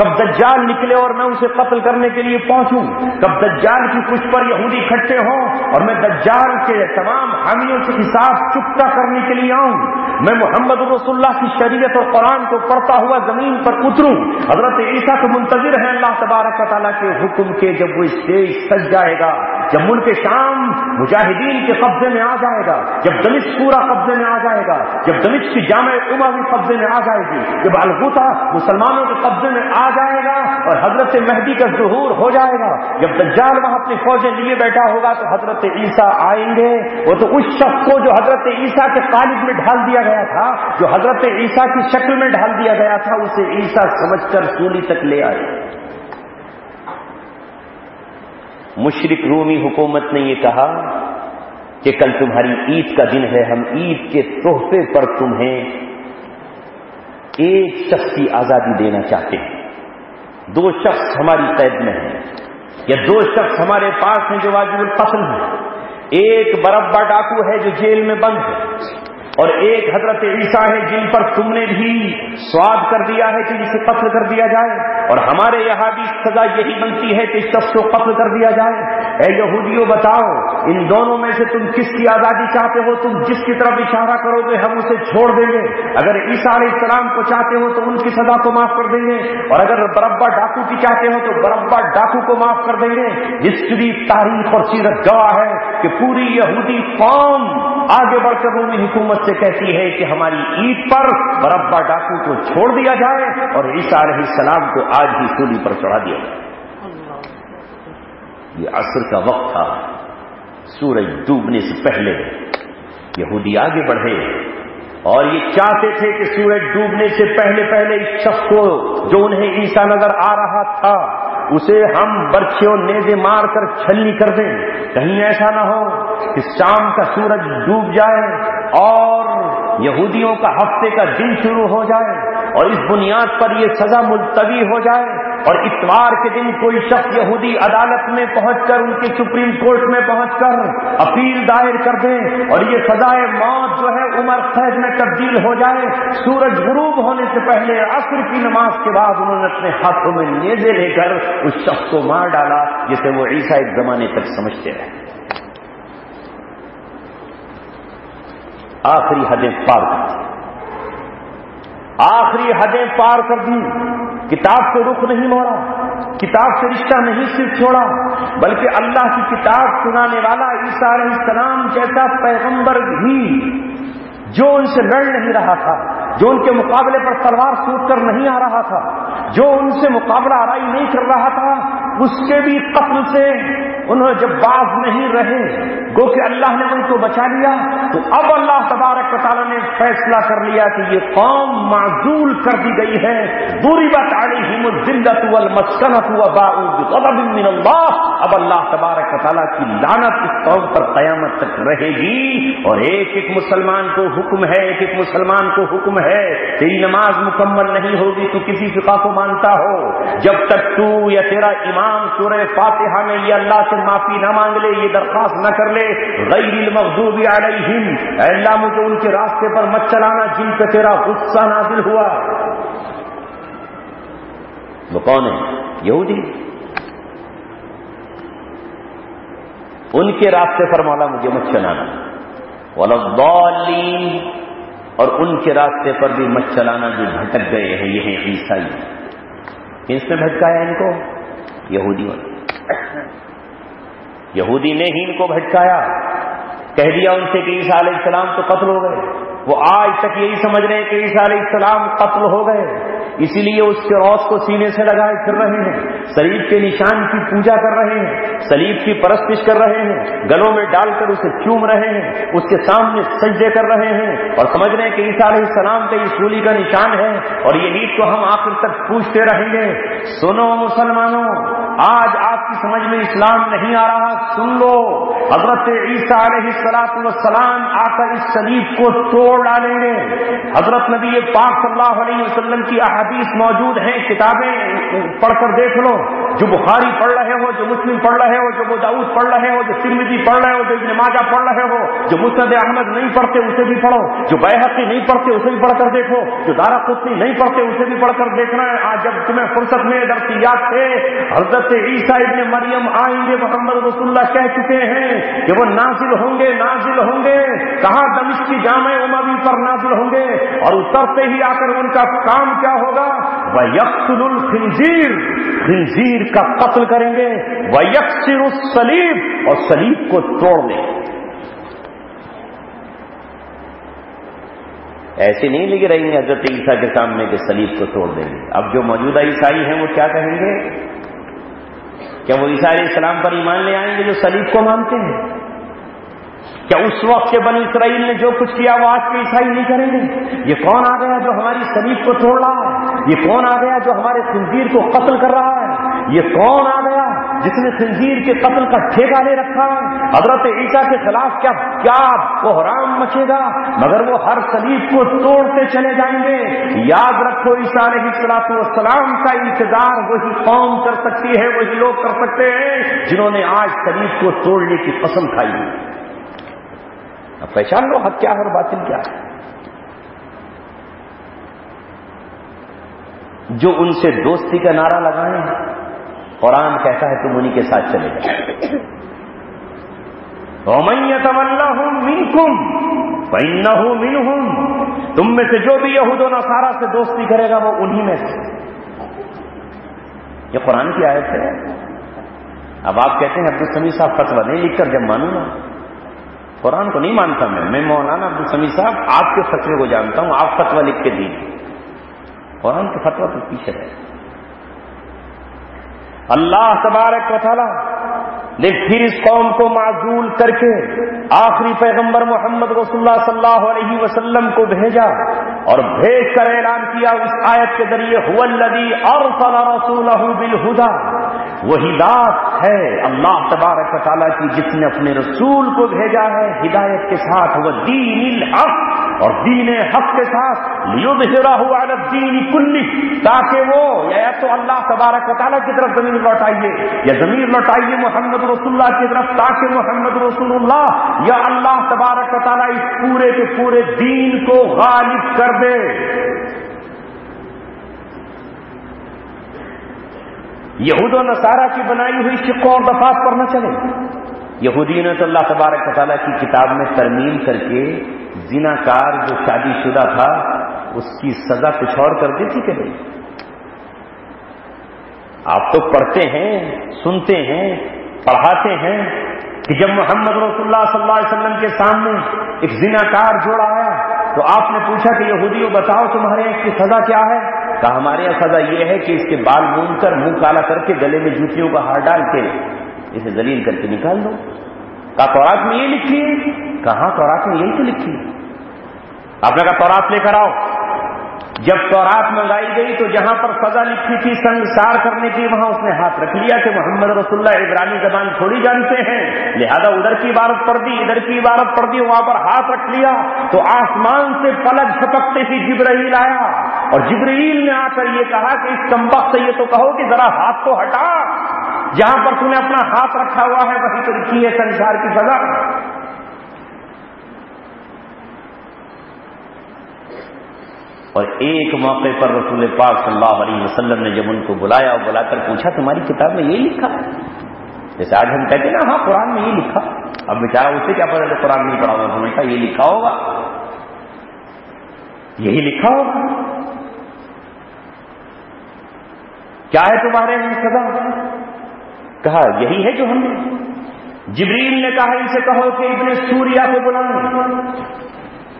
कब दज्जाल निकले और मैं उसे कत्ल करने के लिए पहुंचूं? कब दज्जाल की कुछ पर यहूदी इकट्ठे हों और मैं दज्जाल के तमाम हामियों से हिसाब चुपता करने के लिए आऊँ? मैं मोहम्मद रसुल्ला की शरीयत और कुरान को पढ़ता हुआ ज़मीन पर उतरूं? हज़रत ईसा तो मुंतजिर है, अल्लाह तबारक के हुक्म के जब वो स्टेज सज जाएगा जब मुल्क शाम मुजाहिदीन के कब्जे में आ जाएगा, जब दमिश पूरा कब्जे में आ जाएगा, जब दमिश की जाम उमा भी कब्जे में आ जाएगी, जब अलगूता मुसलमानों के कब्जे में आ जाएगा और हज़रत महदी का जहूर हो जाएगा, जब दज्जाल वहाँ अपनी फौजें लिए बैठा होगा तो हज़रत ईसा आएँगे। वो तो उस शख्स को जो हज़रत ईसा के कालिब में ढाल दिया गया था, जो हज़रत ईसा की शक्ल में ढाल दिया गया था, उसे ईसा समझकर सूली तक ले आए। मुशरक रूमी हुकूमत ने यह कहा कि कल तुम्हारी ईद का दिन है, हम ईद के तोहफे पर तुम्हें एक शख्स की आज़ादी देना चाहते हैं। दो शख्स हमारी कैद में हैं, या दो शख्स हमारे पास हैं जो वाजिब कत्ल हैं। एक बरब्बा डाकू है जो जेल में बंद है। और एक हज़रत ईसा है जिन पर तुमने भी स्वाद कर दिया है कि जिसे कत्ल कर दिया जाए। और हमारे यहाँ भी सजा यही बनती है कि इस शख्स को कत्ल कर दिया जाए। ए यहूदियों, बताओ, इन दोनों में से तुम किसकी आज़ादी चाहते हो? तुम जिसकी तरफ़ इशारा करोगे, हम उसे छोड़ देंगे। अगर ईसा सलाम को चाहते हो तो उनकी सजा को माफ़ कर देंगे। और अगर बरब्बा डाकू की चाहते हो तो बरब्बा डाकू को माफ़ कर देंगे। जिसकी तारीख और सीरत गवाह है कि पूरी यहूदी कौम आगे बढ़कर रूमी हुकूमत से कहती है कि हमारी ईद पर बरब्बा डाकू को छोड़ दिया जाए और ईसा सलाम को आज ही सूली पर चढ़ा दिया जाए। ये असर का वक्त था। सूरज डूबने से पहले यहूदी आगे बढ़े और ये चाहते थे कि सूरज डूबने से पहले पहले इस शख्स को जो उन्हें ईसा नज़र आ रहा था, उसे हम बर्छियों नेजे मारकर छलनी कर दें। कहीं ऐसा ना हो। कि शाम का सूरज डूब जाए और यहूदियों का हफ़्ते का दिन शुरू हो जाए और इस बुनियाद पर यह सजा मुलतवी हो जाए और इतवार के दिन कोई शख्स यहूदी अदालत में पहुंचकर उनके सुप्रीम कोर्ट में पहुंचकर अपील दायर कर दे और ये सजाए मौत जो है उमर कैद में तब्दील हो जाए। सूरज गुरूब होने से पहले असर की नमाज़ के बाद उन्होंने अपने हाथों में नेजे लेकर उस शख्स को मार डाला, जिसे वो ईसा एक जमाने तक समझते रहे। आखिरी हदें पार कर दी। आखिरी हदें पार कर दी। किताब से रुख नहीं मोड़ा किताब से रिश्ता नहीं सिर्फ़ छोड़ा, बल्कि अल्लाह की किताब सुनाने वाला ईसा सलाम जैसा पैगंबर भी, जो उनसे लड़ नहीं रहा था। जो उनके मुकाबले पर तलवार सूट कर नहीं आ रहा था, जो उनसे मुकाबला आराई नहीं कर रहा था, उसके भी कत्ल से उन्होंने जब बाज नहीं रहे, गो कि अल्लाह ने उनको बचा लिया तो अब अल्लाह तबारक ताला ने फैसला कर लिया कि ये कौम माजूल कर दी गई है। दूरी बात आली हिमजिल्लत मस्कनत अल्लाह अब अल्लाह तबारक ताला की लानत इस कौम पर कयामत तक रहेगी और एक एक मुसलमान को हुक्म है एक एक मुसलमान को हुक्म है। तेरी नमाज़ मुकम्मल नहीं होगी तो किसी फिका को मानता हो। जब तक तू या तेरा इमाम सूर्य फातिहा में ये अल्लाह से माफ़ी न मांग ले, ये दरखास्त न कर ले गैर मखदूबी अलैहिम अल्लाह, मुझे उनके रास्ते पर मत चलाना जिन पे तेरा गुस्सा नाजिल हुआ। वो कौन है? यहूदी। उनके रास्ते पर मौला मुझे मत चलाना। वलद्दौलीन। और उनके रास्ते पर भी मत चलाना जो भटक गए हैं ये हैं ईसाई। किसने भटकाया इनको? यहूदियों ने। यहूदी ने ही इनको भटकाया। कह दिया उनसे कि ईसा सलाम तो कत्ल हो गए। वो आज तक यही समझ रहे हैं कि ईसा सलाम कत्ल हो गए इसीलिए उसके रौस को सीने से लगाए फिर रहे हैं। सलीब के निशान की पूजा कर रहे हैं, सलीब की परस्तिश कर रहे हैं, गलों में डालकर उसे चूम रहे हैं, उसके सामने सजदे कर रहे हैं। और समझ रहे हैं कि ईसा सलाम का ये सूली का निशान है और ये ईद को हम आखिर तक पूछते रहेंगे। सुनो मुसलमानों, आज आपकी समझ में इस्लाम नहीं आ रहा, सुन लो। हज़रत ईसा सलाम आकर इस सलीब को तोड़ डालेंगे हज़रत नबी पाक सल्लल्लाहु अलैहि वसल्लम की अहादीस मौजूद हैं, किताबें पढ़कर देख लो। जो बुखारी पढ़ रहे हो, जो मुस्लिम पढ़ रहे हो, जो दाऊद पढ़ रहे हो, जो तिरमिदी पढ़ रहे हो, जो नमाजा पढ़ रहे हो, जो मुस्द अहमद नहीं पढ़ते, उसे भी पढ़ो। जो बैहकी नहीं पढ़ते, उसे भी पढ़कर देखो। जो दारा कुत्ती नहीं पढ़ते, उसे भी पढ़कर देखना है। आज जब तुम्हें फुर्सत में दर्सियात थे हज़रत ईसा इब्ने मरियम आएँगे, मोहम्मद रसुल्ला कह चुके हैं कि वो नाजिल होंगे नाजिल होंगे। कहा दमिश की जाम उमवी पर नाजिल होंगे और उतरते ही आकर उनका काम क्या होगा? वह यकसुल खिंजीर। खिंजीर का कत्ल करेंगे। वह यकसिर सलीब और सलीब को तोड़ देंगे ऐसे नहीं लगे रहेंगे हज़रत ईसा के सामने के सलीब को तोड़ देंगे। अब जो मौजूदा ईसाई हैं वो क्या कहेंगे? क्या वो ईसा इस्लाम पर ईमान ले आएँगे जो सलीब को मानते हैं? क्या उस वक्त के बनी इसराइल ने जो कुछ किया, वो आज के ईसाई नहीं करेंगे? ये कौन आ गया जो हमारी सलीब को तोड़ रहा है? ये कौन आ गया जो हमारे खंजीर को कत्ल कर रहा है? ये कौन आ गया जिसने खंजीर के कत्ल का ठेका ले रखा है? हज़रत ईसा के खिलाफ क्या क्या कोहराम मचेगा? मगर वो हर सलीब को तोड़ते चले जाएँगे। याद रखो, ईसा सलाम का इंतज़ार वही कौम कर सकती है, वही लोग कर सकते हैं जिन्होंने आज सलीब को तोड़ने की कसम खाई है। अब पहचान लो हक क्या है और बातिल क्या है। जो उनसे दोस्ती का नारा लगाए कुरान कहता है तुम उन्हीं के साथ चले जाओ। मिनकुम पैन्नहू मिनहुम, तुम में से जो भी यहूद नसारा से दोस्ती करेगा वो उन्हीं में से। ये कुरान की आयत है। अब आप कहते हैं, अब्दुल समी साहब फतवा नहीं लिखकर जब मानू ना कुरान को नहीं मानता मैं। मैं मौलाना अब्दुल समी साहब, आपके फतवे को जानता हूँ, आप फतवा लिख के दीजिए। कुरान के फतवा तो पीछे है अल्लाह तबारक वाला ने फिर इस कौम को माजूल करके आखिरी पैगंबर मोहम्मद सल्लल्लाहु अलैहि वसल्लम को भेजा और भेज कर ऐलान किया उस आयत के ज़रिए हुवल्लदी और रसूल बिल हुदा वही बात है अल्लाह तबारक की जिसने अपने रसूल को भेजा है, हिदायत के साथ वह दीन हक और दीन हक के साथ। युद्ध हिरा हुआ दीन कुल्ली, ताकि वो, या तो अल्लाह तबारक ताला की तरफ़ ज़मीन लौटाइए, या ज़मीन लौटाइए मोहम्मद रसुल्ला की तरफ़, ताकि मोहम्मद रसुल्लाह या अल्लाह तबारक ताला इस पूरे के पूरे दीन को गालिब कर दे। यहूद नसारा की बनाई हुई शिक्कों और दफात पर न चले। यहूदी ने तो अल्लाह तबारक ताला की किताब में तरमीम करके जिनाकार जो शादीशुदा था, उसकी सजा कुछ और कर दी थी कि आप तो पढ़ते हैं, सुनते हैं, पढ़ाते हैं कि जब मोहम्मद रसुल्ला वसल्लम के सामने एक जिनाकार जोड़ा आया तो आपने पूछा कि यहूदियों, बताओ तुम्हारे की सजा क्या है? कहा, हमारे यहाँ सजा यह है कि इसके बाल मूंद कर मुँह काला करके गले में जूतियों का हार डाल के इसे जलील करके निकाल दो। कहा तौरात में ये लिखी है? कहा तौरात में यही तो लिखी है? आपने कहा तौरात लेकर आओ। जब तौरात मंगाई गई तो जहाँ पर सजा लिखी थी संसार करने की वहाँ उसने हाथ रख लिया कि मोहम्मद रसुल्ला इब्रानी जबान थोड़ी जानते हैं। लिहाजा उधर की इबारत पढ़ दी, इधर की इबारत पढ़ दी, वहाँ पर हाथ रख लिया। तो आसमान से पलक झपकते ही जिब्रहील आया। और जिब्रील ने आकर ये कहा कि इस कम्बक से ये तो कहो कि जरा हाथ तो हटा। जहाँ पर तूने अपना हाथ रखा हुआ है, वही तो लिखी है संसार की सजा। और एक मौके पर रसूल पाक सल्लल्लाहु अलैहि वसल्लम ने जब उनको बुलाया और बुलाकर पूछा, तुम्हारी किताब में ये लिखा जैसे आज हम कहते ना हाँ कुरान में ये लिखा अब बेचारा उससे क्या पता चले, कुरान नहीं पढ़ा हुआ समझता ये लिखा होगा। यही लिखा होगा। क्या है तुम्हारे में सदा कहा, यही है जो हमने। जिब्रील ने कहा, इनसे कहो कि इतने सूर्या को बुलाएँ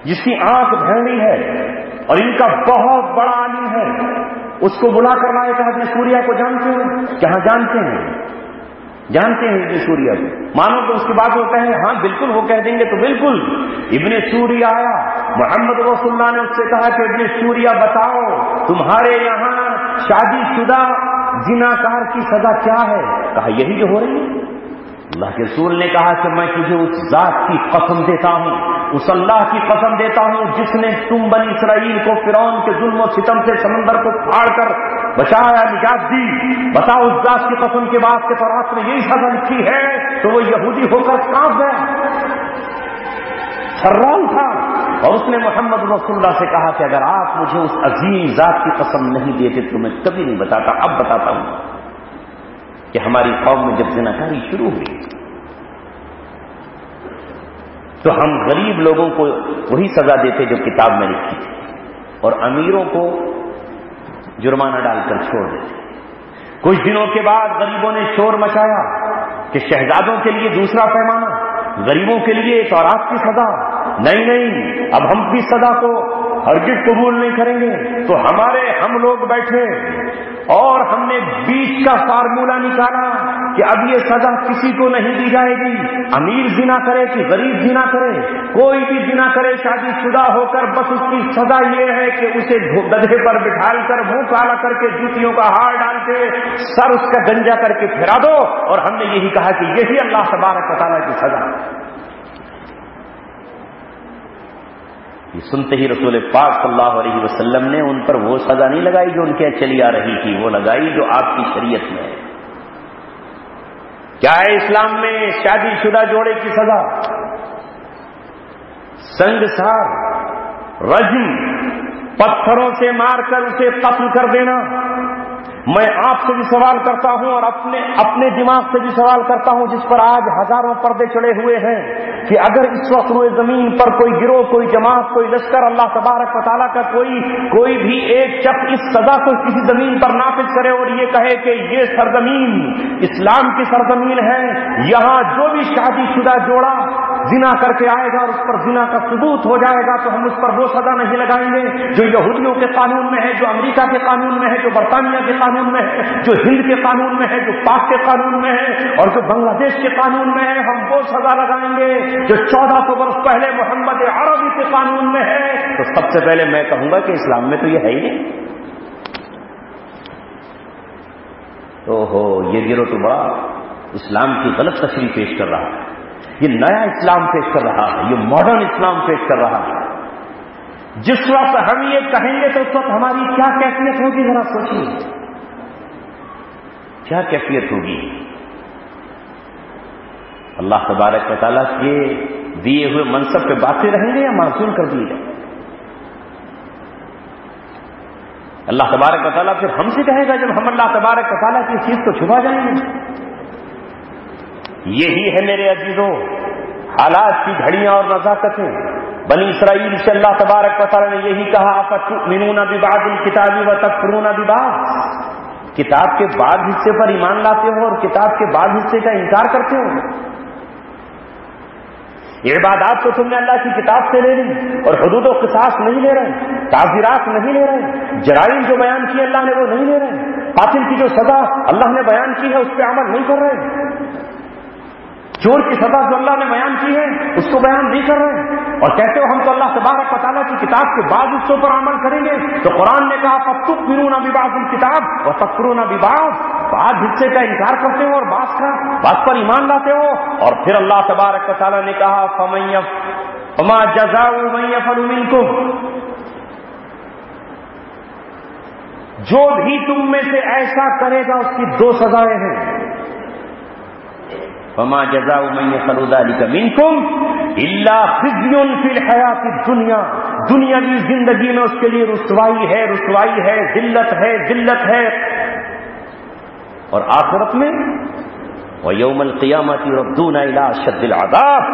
जिसकी आँख भैड़ी है और इनका बहुत बड़ा आलिम है। उसको बुला कर लाए कहा इतने सूर्या को, जानते हो? क्या जानते हैं? जानते हैं इब्ने सूर्या को। मानो तो उसके बाद वो कहें हाँ बिल्कुल, वो कह देंगे तो बिल्कुल। इब्ने सूर्या आया। मोहम्मद रसुल्ला ने उससे कहा कि इब्ने सूर्या, बताओ, तुम्हारे यहाँ शादीशुदा जिनाकार की सजा क्या है? कहा, यही जो हो रही है। अल्लाह के रसूल ने कहा कि मैं तुझे उस जात की कसम देता हूँ। उस अल्लाह की कसम देता हूँ, जिसने तुम बनी इसराइल को फिरौन के जुल्म सितम से समंदर को फाड़ कर बचाया, निजात दी। बताओ, उस जात की कसम के बाद के तौरात में यही सजा लिखी है तो वो यहूदी होकर काँप गया। सर्रान था, और उसने मोहम्मद रसुल्ला से कहा कि अगर आप मुझे उस अजीम जात की कसम नहीं देते तो मैं कभी नहीं बताता। अब बताता हूँ कि हमारी कौम में जब जिनाकारी शुरू हुई तो हम गरीब लोगों को वही सजा देते जो किताब में लिखी थी। और अमीरों को जुर्माना डालकर छोड़ देते। कुछ दिनों के बाद गरीबों ने शोर मचाया कि शहजादों के लिए दूसरा पैमाना, गरीबों के लिए तो और आपकी सजा। नहीं नहीं, अब हम भी सजा को हरगिज कबूल नहीं करेंगे। तो हमारे, हम लोग बैठे और हमने बीच का फार्मूला निकाला कि अब ये सजा किसी को नहीं दी जाएगी। अमीर जिना करे कि गरीब जिना करे, कोई भी जिना करे शादीशुदा होकर बस उसकी सजा ये है कि उसे गधे पर बिठाल कर मुँह काला करके जूतियों का हार डाल के सर उसका गंजा करके फिरा दो। और हमने यही कहा कि यही अल्लाह तबारक बताना की सजा। ये सुनते ही रसूल पाक सल्लल्लाहु अलैहि वसल्लम ने उन पर वो सजा नहीं लगाई जो उनके चली आ रही थी, वो लगाई जो आपकी शरीयत में है। क्या है इस्लाम में शादीशुदा जोड़े की सजा? संगसार, रजम, पत्थरों से मारकर उसे कत्ल कर देना। मैं आपसे भी सवाल करता हूँ और अपने अपने दिमाग से भी सवाल करता हूँ, जिस पर आज हज़ारों पर्दे चढ़े हुए हैं, कि अगर इस वक्त हुए ज़मीन पर कोई गिरोह, कोई जमात, कोई लश्कर, अल्लाह तबारक वाली का कोई कोई भी एक चक इस सजा को किसी ज़मीन पर नाफिज करे और ये कहे कि ये सरजमीन, इस्लाम की सरजमीन है, यहाँ जो भी शादीशुदा जोड़ा जिना करके आएगा और उस पर जिना का सबूत हो जाएगा तो हम उस पर वो सजा नहीं लगाएँगे जो यहूदियों के कानून में है, जो अमेरिका के कानून में है, जो बरतानिया के कानून में है, जो हिंद के कानून में है, जो पाक के कानून में है और जो बांग्लादेश के कानून में है, हम वो सजा लगाएँगे जो चौदह सौ वर्ष पहले मोहम्मद अरबी के कानून में है। तो सबसे पहले मैं कहूँगा कि इस्लाम में तो ये है ही नहीं। ओहो, ये गिरो तो बड़ा इस्लाम की गलत तस्वीर पेश कर रहा है। ये नया इस्लाम पेश कर रहा है, ये मॉडर्न इस्लाम पेश कर रहा है। जिस वक्त हम ये कहेंगे तो उस वक्त हमारी क्या कैफियत होगी, जरा सोचिए। क्या कैफियत होगी? अल्लाह तबारक ताला के दिए हुए मनसब पे बातें रहेंगे या मासूम कर दिए अल्लाह तबारक ताला फिर हमसे कहेगा, जब हम अल्लाह तबारक ताला की चीज़ को छुपा जाएँगे। यही है मेरे अजीजों, हालात की घड़ियाँ और नजाकतें। बनी इसराइल से अल्लाह तबारक ने यही कहा मीनूना विवाद किताबी व तकफरूना विवाद किताब के बाद हिस्से पर ईमान लाते हो और किताब के बाद हिस्से का इंकार करते हो। ये इबादत तो तुमने अल्लाह की किताब से ले ली और हदूद किसास नहीं ले रहे, ताजीरात नहीं ले रहे, जराइम जो बयान किए अल्लाह ने वो नहीं ले रहे। कातिल की जो सजा अल्लाह ने बयान की है, उस पर अमल नहीं कर रहे। चोर की सजा जो अल्लाह ने बयान की है, उसको बयान नहीं कर रहे और कहते हो हम तो अल्लाह तबारक बताला की किताब के बाद उसके ऊपर अमल करेंगे। तो कुरान ने कहा फतुक बिरूना विवाद किताब और तकरूना विवाद बाद हिस्से का इनकार करते हो और बास का, बात पर ईमान लाते हो। और फिर अल्लाह तबारक बताला ने कहा फमैयफ फमा जजाऊ को जो भी तुम में से ऐसा करेगा, उसकी दो सजाएँ हैं। फमा जजा मिनकुम इल्ला फिजियन फिल हयात दुनिया दुनियावी ज़िंदगी में उसके लिए रुसवाई है रुसवाई है जिल्लत है जिल्लत है और आखिरत में और यौमल क़ियामती रब्दून शद्दिल आदाब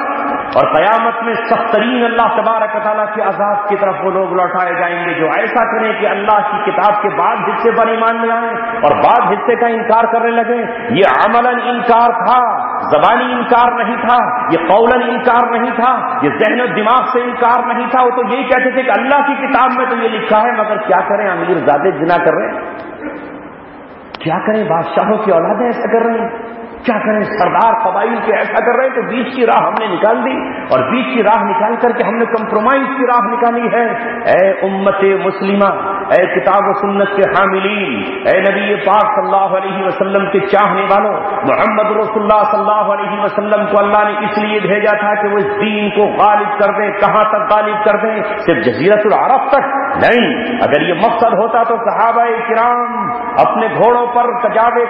और कयामत में सख्तरीन अल्लाह तबारक ताला के आज़ाद की तरफ़ वो लोग लौटाए जाएँगे जो ऐसा करें कि अल्लाह की किताब के बाद हिस्से पर ईमान में आए और बाद हिस्से का इनकार करने लगे। ये अमलन इनकार था, जबानी इनकार नहीं था, ये कौलन इनकार नहीं था, ये जहन दिमाग से इनकार नहीं था। वो तो यही कहते थे कि अल्लाह की किताब में तो ये लिखा है, मगर क्या करें, अमीर ज़्यादा जिना कर रहे हैं। क्या करें, बादशाहों की औलादें ऐसा कर रहे हैं। क्या करें? सरदार कबाइल के ऐसा कर रहे हैं तो बीच की राह हमने निकाल दी और बीच की राह निकाल करके हमने कंप्रोमाइज की राह निकाली है। ए उम्मत मुस्लिमा, ए किताब सुन्नत के हामिलीन, ए नबी पाक सल्लल्लाहु अलैहि वसल्लम के चाहने वालों, मोहम्मद रसुल्ला सल्लल्लाहु अलैहि वसल्लम को अल्लाह ने इसलिए भेजा था कि वो इस दीन को गालिब कर दें। कहाँ तक गालिब कर दें? सिर्फ़ जजीरतुल अरब तक? नहीं। अगर ये मकसद होता तो सहाबा किराम अपने घोड़ों पर कजावे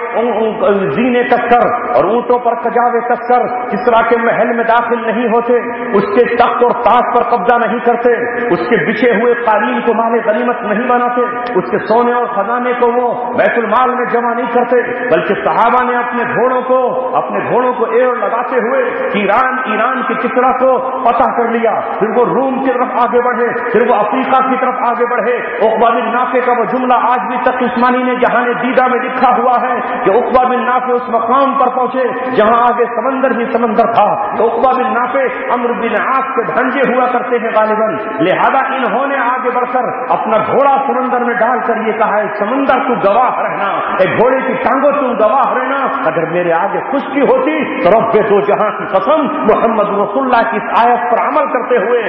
जीने कसकर और ऊंटों पर कजावे कसकर किसरा के महल में दाखिल नहीं होते, उसके तख्त और ताज पर कब्जा नहीं करते, उसके बिछे हुए कालीन को माले गनीमत नहीं बनाते, उसके सोने और खजाने को वो बैतुल माल में जमा नहीं करते, बल्कि सहाबा ने अपने घोड़ों को, अपने घोड़ों को एड़ लगाते हुए ईरान ईरान के किसरा को पता कर लिया। फिर वो रूम की तरफ़ आगे बढ़े, फिर वो अफ्रीका की तरफ़ आगे बढ़े। उकबा बिन नाफे का वो जुमला आज भी तक उस्मानी ने जहाँ दीदा में लिखा हुआ है कि उकबा बिन नाफे उस मकाम पर पहुँचे, जहाँ आगे समंदर ही समंदर था। तो उकबा बिन नाफे अमर बिन आस के भंजे हुआ करते हैं गालिबन। लिहाजा इन्होंने आगे बढ़कर अपना घोड़ा समंदर में डालकर ये कहा समंदर, तू गवाह रहना। एक घोड़े की टांगों, तू गवाह रहना। अगर मेरे आगे खुशकी होती तो रब्बे दो जहाँ की कसम, मोहम्मद रसुल्ला की आयत पर अमल करते हुए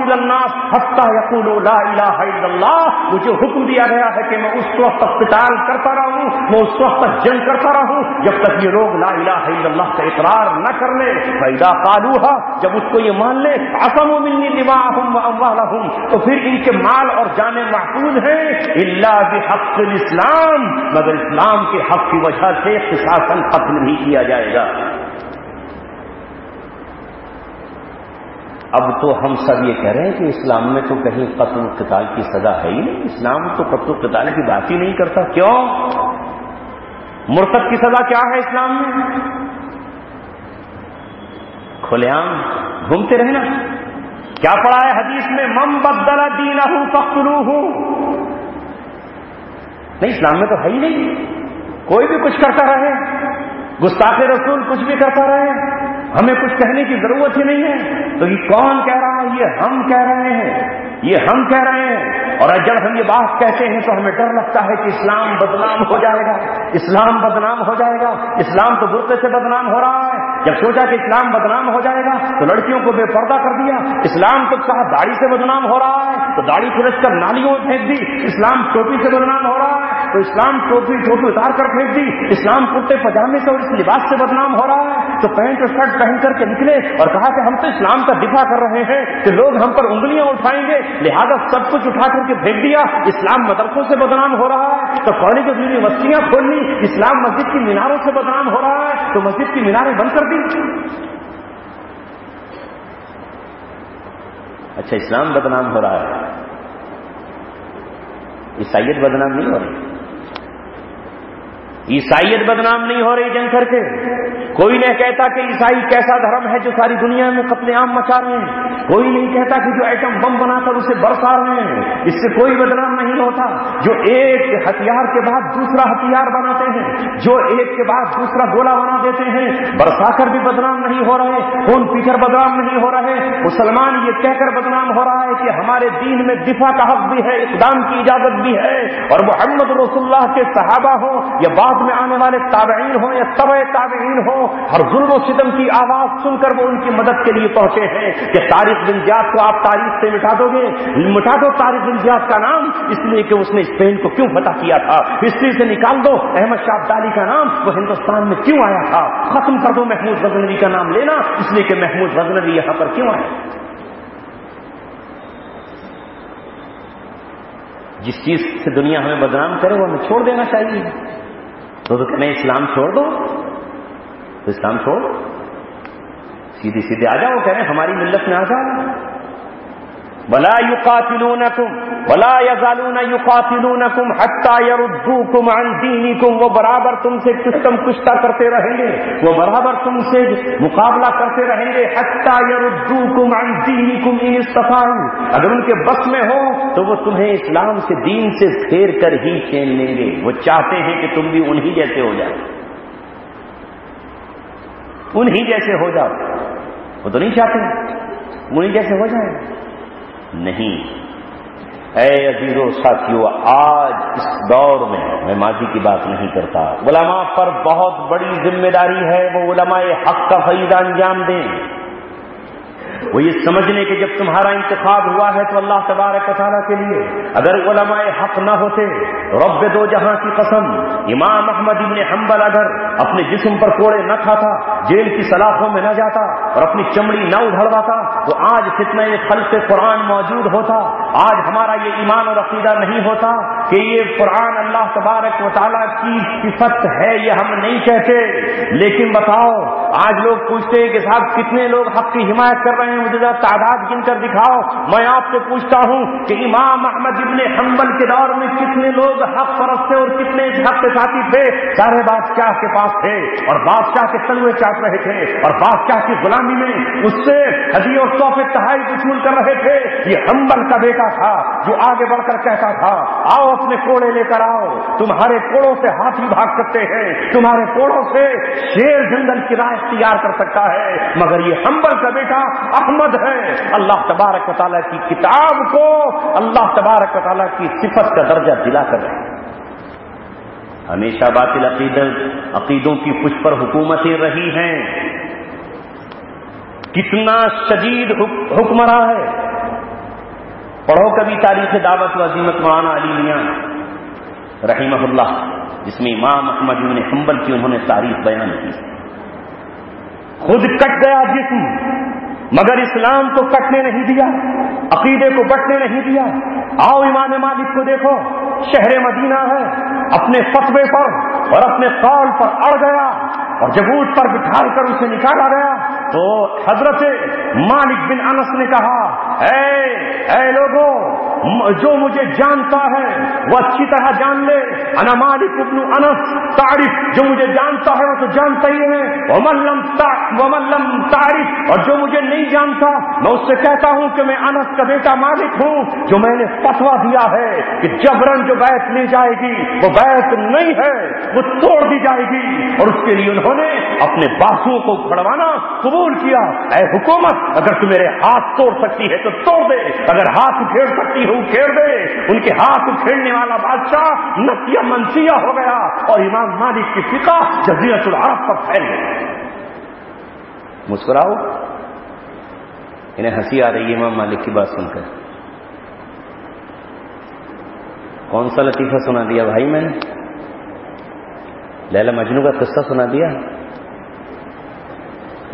तिलन्नास हत्ता यकूलो ला इलाहा इल्लल्लाह। मुझे हुक्म दिया गया है कि मैं उस वक्त तक पिटाल करता रहूँ, मैं उस वक्त तक जंग करता रहूँ जब तक ये लोग ला इलाहा का इकरार न कर ले, फैदा कालूहा, जब उसको ये मान ले असम मिलनी अम्वालहम तो फिर इनके माल और जाने महफूज हैं। इल्ला हक इस्लाम, मगर इस्लाम के हक की वजह से प्रशासन खत्म नहीं किया जाएगा। अब तो हम सब ये कह रहे हैं कि इस्लाम में तो कहीं कत्ल कताल की सजा है ही नहीं। इस्लाम तो कत्ल कताल की बात ही नहीं करता। क्यों? मुर्तद की सजा क्या है इस्लाम में? खुलेआम घूमते रहे ना। क्या पढ़ा है हदीस में? मम बदला दीना हूँ पख्तलू हूँ नहीं, इस्लाम में तो है ही नहीं। कोई भी कुछ करता रहे। गुस्ताखे रसूल कुछ भी करता रहे। हमें कुछ कहने की ज़रूरत ही नहीं है। तो ये कौन कह रहा है? ये हम कह रहे हैं। ये हम कह रहे हैं। और जब हम ये बात कहते हैं तो हमें डर लगता है कि इस्लाम बदनाम हो जाएगा। इस्लाम बदनाम हो जाएगा। इस्लाम तो बुरते से बदनाम हो रहा है। जब सोचा कि इस्लाम बदनाम हो जाएगा तो लड़कियों को बेपर्दा कर दिया। इस्लाम तो कहा दाढ़ी से बदनाम हो रहा है तो दाढ़ी फिर कर नालियों में फेंक दी। इस्लाम टोपी से बदनाम हो रहा है तो इस्लाम टोपी टोपी उतार कर फेंक दी। इस्लाम कुर्ते पजामे से और इस लिबास से बदनाम हो रहा है तो पैंट और शर्ट पहन करके निकले और कहा कि हम तो इस्लाम का दिफा कर रहे हैं कि लोग हम पर उंगलियाँ उठाएँगे। लिहाजा सब कुछ उठा करके फेंक दिया। इस्लाम मदरसों से बदनाम हो रहा है तो कॉलेज यूनिवर्सिटियाँ खोलनी। इस्लाम मस्जिद की मीनारों से बदनाम हो रहा है तो मस्जिद की मीनारें बंद कर दी अच्छा इस्लाम बदनाम हो रहा है। ईसाइत बदनाम नहीं हो रही? ईसाइत बदनाम नहीं हो रही जंग करके कोई नहीं कहता कि ईसाई कैसा धर्म है जो सारी दुनिया में कत्लेआम मचा रहे हैं। कोई नहीं कहता कि जो एटम बम बनाकर उसे बरसा रहे हैं। इससे कोई बदनाम नहीं होता। जो एक हथियार के बाद दूसरा हथियार बनाते हैं, जो एक के बाद दूसरा गोला बना देते हैं, बरसाकर भी बदनाम नहीं हो रहे, खून पीकर बदनाम नहीं हो रहे। मुसलमान ये कहकर बदनाम हो रहा है कि हमारे दीन में दिफा का हक भी है, इकदाम की इजाज़त भी है, और मोहम्मद रसुल्लाह के सहाबा हो, या में आने वाले ताबेन हो या तब ताबेन हो हर जुल्म सितम की आवाज़ सुनकर वो उनकी मदद के लिए पहुँचे हैं कि तारिक बिन जियाद को आप तारीख से मिटा दोगे। मिटा दो तारिक बिन जियाद का नाम, इसलिए कि उसने स्पेन को क्यों फतह किया था? हिस्ट्री से निकाल दो। अहमद शाह अब्दाली का नाम, वो हिंदुस्तान में क्यों आया था? खत्म कर दो महमूद गजनवी का नाम लेना, इसलिए कि महमूद गजनवी यहाँ पर क्यों आया जिस चीज़ से दुनिया हमें बदनाम करे, वो हमें छोड़ देना चाहिए। तो, तो मैं इस्लाम छोड़ दो। तो इस्लाम छोड़ सीधे सीधे आ जाओ कह रहे हमारी मिल्लत में आ जाओ। वला युकातिलूनकुम वला यजालून युकातिलूनकुम हत्ता यरुद्दूकुम अन दीनिकुम वो बराबर तुमसे कुश्तम कुश्ता करते रहेंगे वो बराबर तुमसे मुकाबला करते रहेंगे। हत्ता यरुद्दूकुम अन दीनिकुम इन इस्तफाऊ अगर उनके बस में हो तो वो तुम्हें इस्लाम से, दीन से फेर कर ही चैन लेंगे। वो चाहते हैं कि तुम भी उन्हीं जैसे हो जाओ। उन्हीं जैसे हो जाओ। वो तो नहीं चाहते। उन्हीं जैसे हो जाए। नहीं। ऐ अजीजों, साथियों, आज इस दौर में मैं माजी की बात नहीं करता। उलमा पर बहुत बड़ी ज़िम्मेदारी है, वो उलमाए हक का फरीदा अंजाम दें। वो ये समझने के जब तुम्हारा इंतखाब हुआ है तो अल्लाह तबारक ताला के लिए, अगर उलमाए हक न होते रब दो जहाँ की कसम, इमाम अहमद इबन हम्बल अगर अपने जिस्म पर कोड़े न खाता, जेल की सलाखों में न जाता और अपनी चमड़ी न उधड़वाता तो आज कितना ये फल से कुरान मौजूद होता, आज हमारा ये ईमान और अकीदा नहीं होता कि ये कुरान अल्लाह तबारक वाली की सिफत है, ये हम नहीं कहते। लेकिन बताओ, आज लोग पूछते हैं कि साहब कितने लोग हक की हिमायत कर रहे हैं, मुझे जरा तादाद गिनकर दिखाओ। मैं आपसे पूछता हूँ कि इमाम अहमद इबन हम्बल के दौर में कितने लोग हक परस्त थे और कितने हक के साथी थे? सारे बादशाह के पास थे और बादशाह के तलवे चाट रहे थे और बादशाह की गुलामी में उससे हदी और तोहफे तहाई वसूल कर रहे थे। ये हम्बल का बेटा था जो आगे बढ़कर कहता था, आओ अपने कोड़े लेकर आओ। तुम्हारे कोड़ों से हाथी भाग सकते हैं, तुम्हारे कोड़ों से शेर जंगल की राय तैयार कर सकता है। मगर ये हम्बल का बेटा अहमद है। अल्लाह तबारक ताला की किताब को अल्लाह तबारक ताला की सिफत का दर्जा दिला कर रहे हमेशा बातिल अकीदत, अकीदों की कुछ पर हुकूमतें रही हैं। कितना शदीद हुक्म रहा है। पढ़ो कभी तारीख दावत वजीमत माना अली मियाँ, रहीमहुल्लाह, जिसमें इमाम अहमद ने हम्बल की उन्होंने तारीफ़ बयान की। खुद कट गया जिस्म। मगर इस्लाम को कटने नहीं दिया, अकीदे को बटने नहीं दिया। आओ इमाम मालिक को देखो, शहर मदीना है, अपने फतवे पर और अपने कौल पर अड़ गया और जबूत पर बिठाल कर उसे निकाला गया। तो हज़रत मालिक बिन अनस ने कहा ऐ ऐ लोगों जो मुझे जानता है, वो अच्छी तरह जान ले। अना मालिक इब्नु अनस, तारीफ़, जो मुझे जानता है, वो तो जानता ही है। वमल्लम तारिफ, और जो मुझे नहीं जानता, मैं उससे कहता हूँ कि मैं अनस का बेटा मालिक हूँ, जो मैंने फतवा दिया है कि जबरन जो बैत ली जाएगी, वो बैत नहीं है, वो तोड़ दी जाएगी। और उसके लिए उन्होंने अपने बासुओं को खड़वाना कबूल किया, ऐ हुकूमत, अगर तू मेरे हाथ तोड़ सकती है तो तोड़ दे। अगर हाथ उखेड़ सकती है, उखेड़ दे। उनके हाथ उखेड़ने वाला बादशाह नसिया मनसिया हो गया और इमाम मालिक की फिका जजीरतुल अरब पर फैल गई। मुस्कुराओ। इन्हें हँसी आ रही है इमाम मालिक की बात सुनकर। कौन सा लतीफा सुना दिया भाई मैंने? लैला मजनू का किस्सा सुना दिया?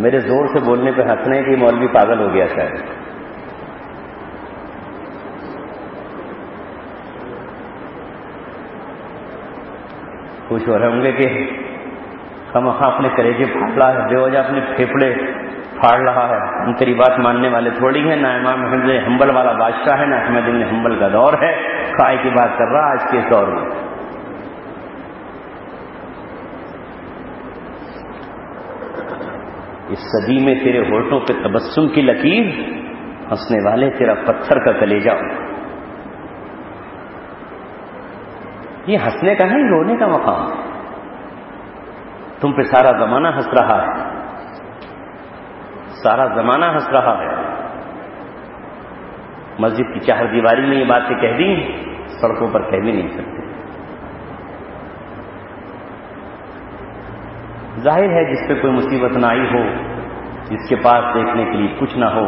मेरे ज़ोर से बोलने पे हंसने की मौलवी पागल हो गया शायद। खुश हो रहे होंगे कि हम अपने करेजे फाड़ है बेवजह अपने फेफड़े फाड़ रहा है। हम तेरी बात मानने वाले थोड़ी है, ना इमाम हम्बल वाला बादशाह है, ना अहमद हम्बल का दौर है। काय की बात कर रहा आज के दौर में। इस सदी में तेरे होठों पे तबस्सुम की लकीर, हंसने वाले तेरा पत्थर का कलेजा। ये हंसने का नहीं, रोने का मकाम। तुम पे सारा जमाना हंस रहा है। सारा जमाना हंस रहा है। मस्जिद की चार दीवारी में ये बातें कह दी सड़कों पर कह भी नहीं सकते। ज़ाहिर है जिस पे कोई मुसीबत ना आई हो, जिसके पास देखने के लिए कुछ ना हो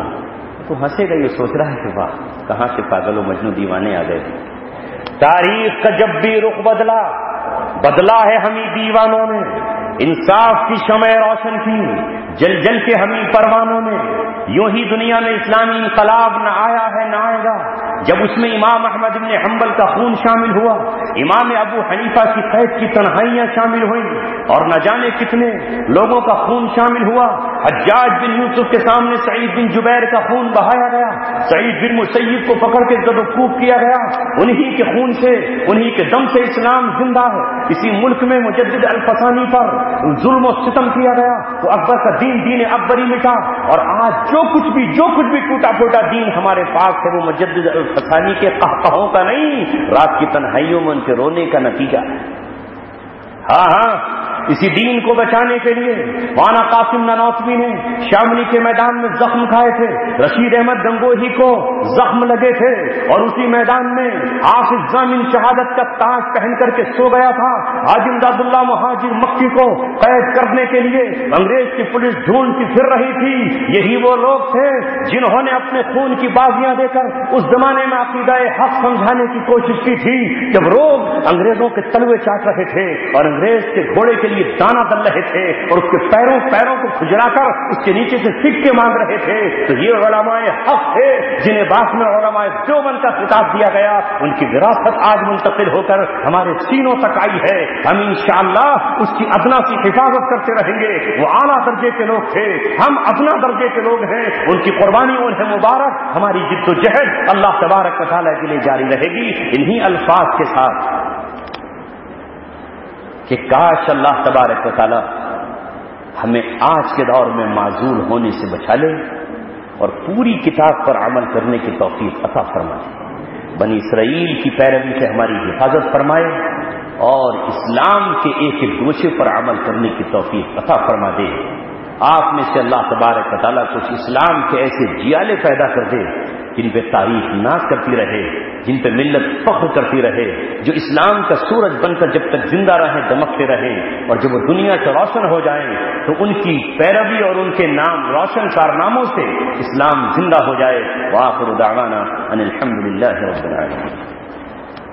तो हंसेगा ये सोच रहा है कि वाह, कहाँ से पागलो मजनू दीवाने आ गए। तारीख का जब भी रुख बदला बदला है हमी दीवानों ने। इंसाफ की शमय रोशन की, जल जल के हमी परवानों ने। यूँ ही दुनिया में इस्लामी इनकलाब न आया है, न आएगा। जब उसमें इमाम अहमद इबन हम्बल का खून शामिल हुआ, इमाम अबू हनीफा की कैद की तनहाइयाँ शामिल हुई, और न जाने कितने लोगों का खून शामिल हुआ हजाज बिन यूसुफ के सामने सईद बिन जुबैर का खून बहाया गया। सईद बिन मुसैद को पकड़ के जदकूब किया गया, उन्हीं के खून से, उन्हीं के दम से इस्लाम ज़िंदा है। इसी मुल्क में मुजद अल्फसानी पर जुल्म सितम किया गया तो अकबर का दीन दीन अकबरी मिटा। और आज जो कुछ भी, जो कुछ भी टूटा फूटा दीन हमारे पास है, वो मुजद अल्फसानी के कहकहों का नहीं। रात की तनहाइयों में उनके रोने का नतीजा। है हाँ। इसी दीन को बचाने के लिए। वाना कासिम ननौतवी ने शामली के मैदान में जख्म खाए थे। रशीद अहमद गंगोही को जख्म लगे थे। और उसी मैदान में आफिज जामिन शहादत का ताज पहन करके सो गया था। हाजिम दादुल्ला महाजिर मक्की को कैद करने के लिए अंग्रेज़ की पुलिस ढूंढती फिर रही थी। यही वो लोग थे जिन्होंने अपने खून की बाजियाँ देकर उस जमाने में अकीदाए हक समझाने की कोशिश की थी। जब लोग अंग्रेज़ों के तलवे चाट रहे थे और अंग्रेज़ के घोड़े के लिए लिए दाना दल रहे थे और उसके पैरों पैरों को खुजराकर उसके नीचे से सिक्के मांग रहे थे। तो ये ओलमाए हक थे जिन्हें बाद में ओलमाए देवबंद का खिताब दिया गया। उनकी विरासत आज मुंतकिल होकर हमारे सीनों तक आई है। हम इंशाल्लाह उसकी अपना की हिफाजत करते रहेंगे। वो आला दर्जे के लोग थे। हम अपना दर्जे के लोग हैं। उनकी कुर्बानी उन्हें मुबारक हमारी जिद्दोजहद अल्लाह तबारक के लिए जारी रहेगी। इन्हीं अल्फाज के साथ। कि काश अल्लाह तबारक वाली हमें आज के दौर में माजूर होने से बचा ले और पूरी किताब पर अमल करने की तोफीक अता फरमाए। बनी इसराइल की पैरवी से हमारी हिफाजत फरमाए और इस्लाम के एक एक गोशे पर अमल करने की तोफीक अता फरमा दे। आप में से अल्लाह तबारक वाली कुछ इस्लाम के ऐसे जियाले पैदा कर दे जिन पे तारीफ ना करती रहे जिन पे मिल्लत फख्र करती रहे जो इस्लाम का सूरज बनकर जब तक जिंदा रहे दमकते रहे और जब वो दुनिया से रोशन हो जाए तो उनकी पैरवी और उनके नाम रोशन कारनामों से इस्लाम जिंदा हो जाए वाखिर दावाना अनिलहमदिल्ला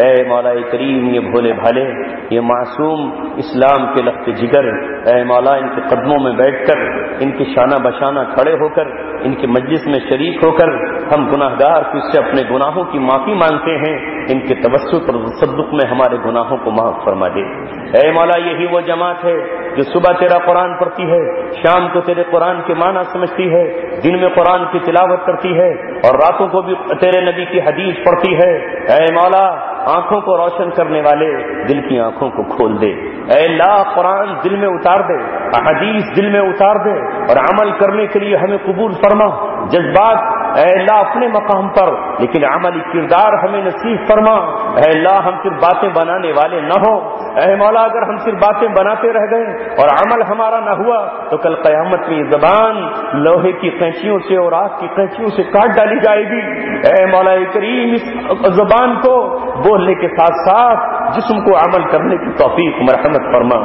ए मौला करीम, ये भोले भाले, ये मासूम इस्लाम के लफ्त जिगर, ए मौला इनके कदमों में बैठकर, इनके शाना बशाना खड़े होकर, इनके मजलिस में शरीक होकर, हम गुनाहगार तो तुझसे अपने गुनाहों की माफ़ी मांगते हैं, इनके तवस्सुत और तसदुक में हमारे गुनाहों को माफ़ फरमा दे। ए मौला यही वो जमात है, जो सुबह तेरा कुरान पढ़ती है, शाम को तेरे कुरान के माना समझती है, दिन में कुरान की तिलावत करती है, और रातों को भी तेरे नबी की हदीस पढ़ती है। ए मौला आँखों को रोशन करने वाले दिल की आँखों को खोल दे। अल्लाह, कुरान दिल में उतार दे, अहदीस दिल में उतार दे और अमल करने के लिए हमें कबूल फरमा जज्बात अल्लाह, अपने मकाम पर। लेकिन अमली किरदार हमें नसीब फरमा अल्लाह, हम सिर्फ़ बातें बनाने वाले न हो। अह मौला, अगर हम सिर्फ़ बातें बनाते रह गए और अमल हमारा न हुआ तो कल कयामत में जबान लोहे की कैंचियों से और आग की कैंचियों से काट डाली जाएगी। अह मौला करीम, इस जबान को बोलने के साथ साथ जिसम को अमल करने की तोफीक, मरहमत फरमा।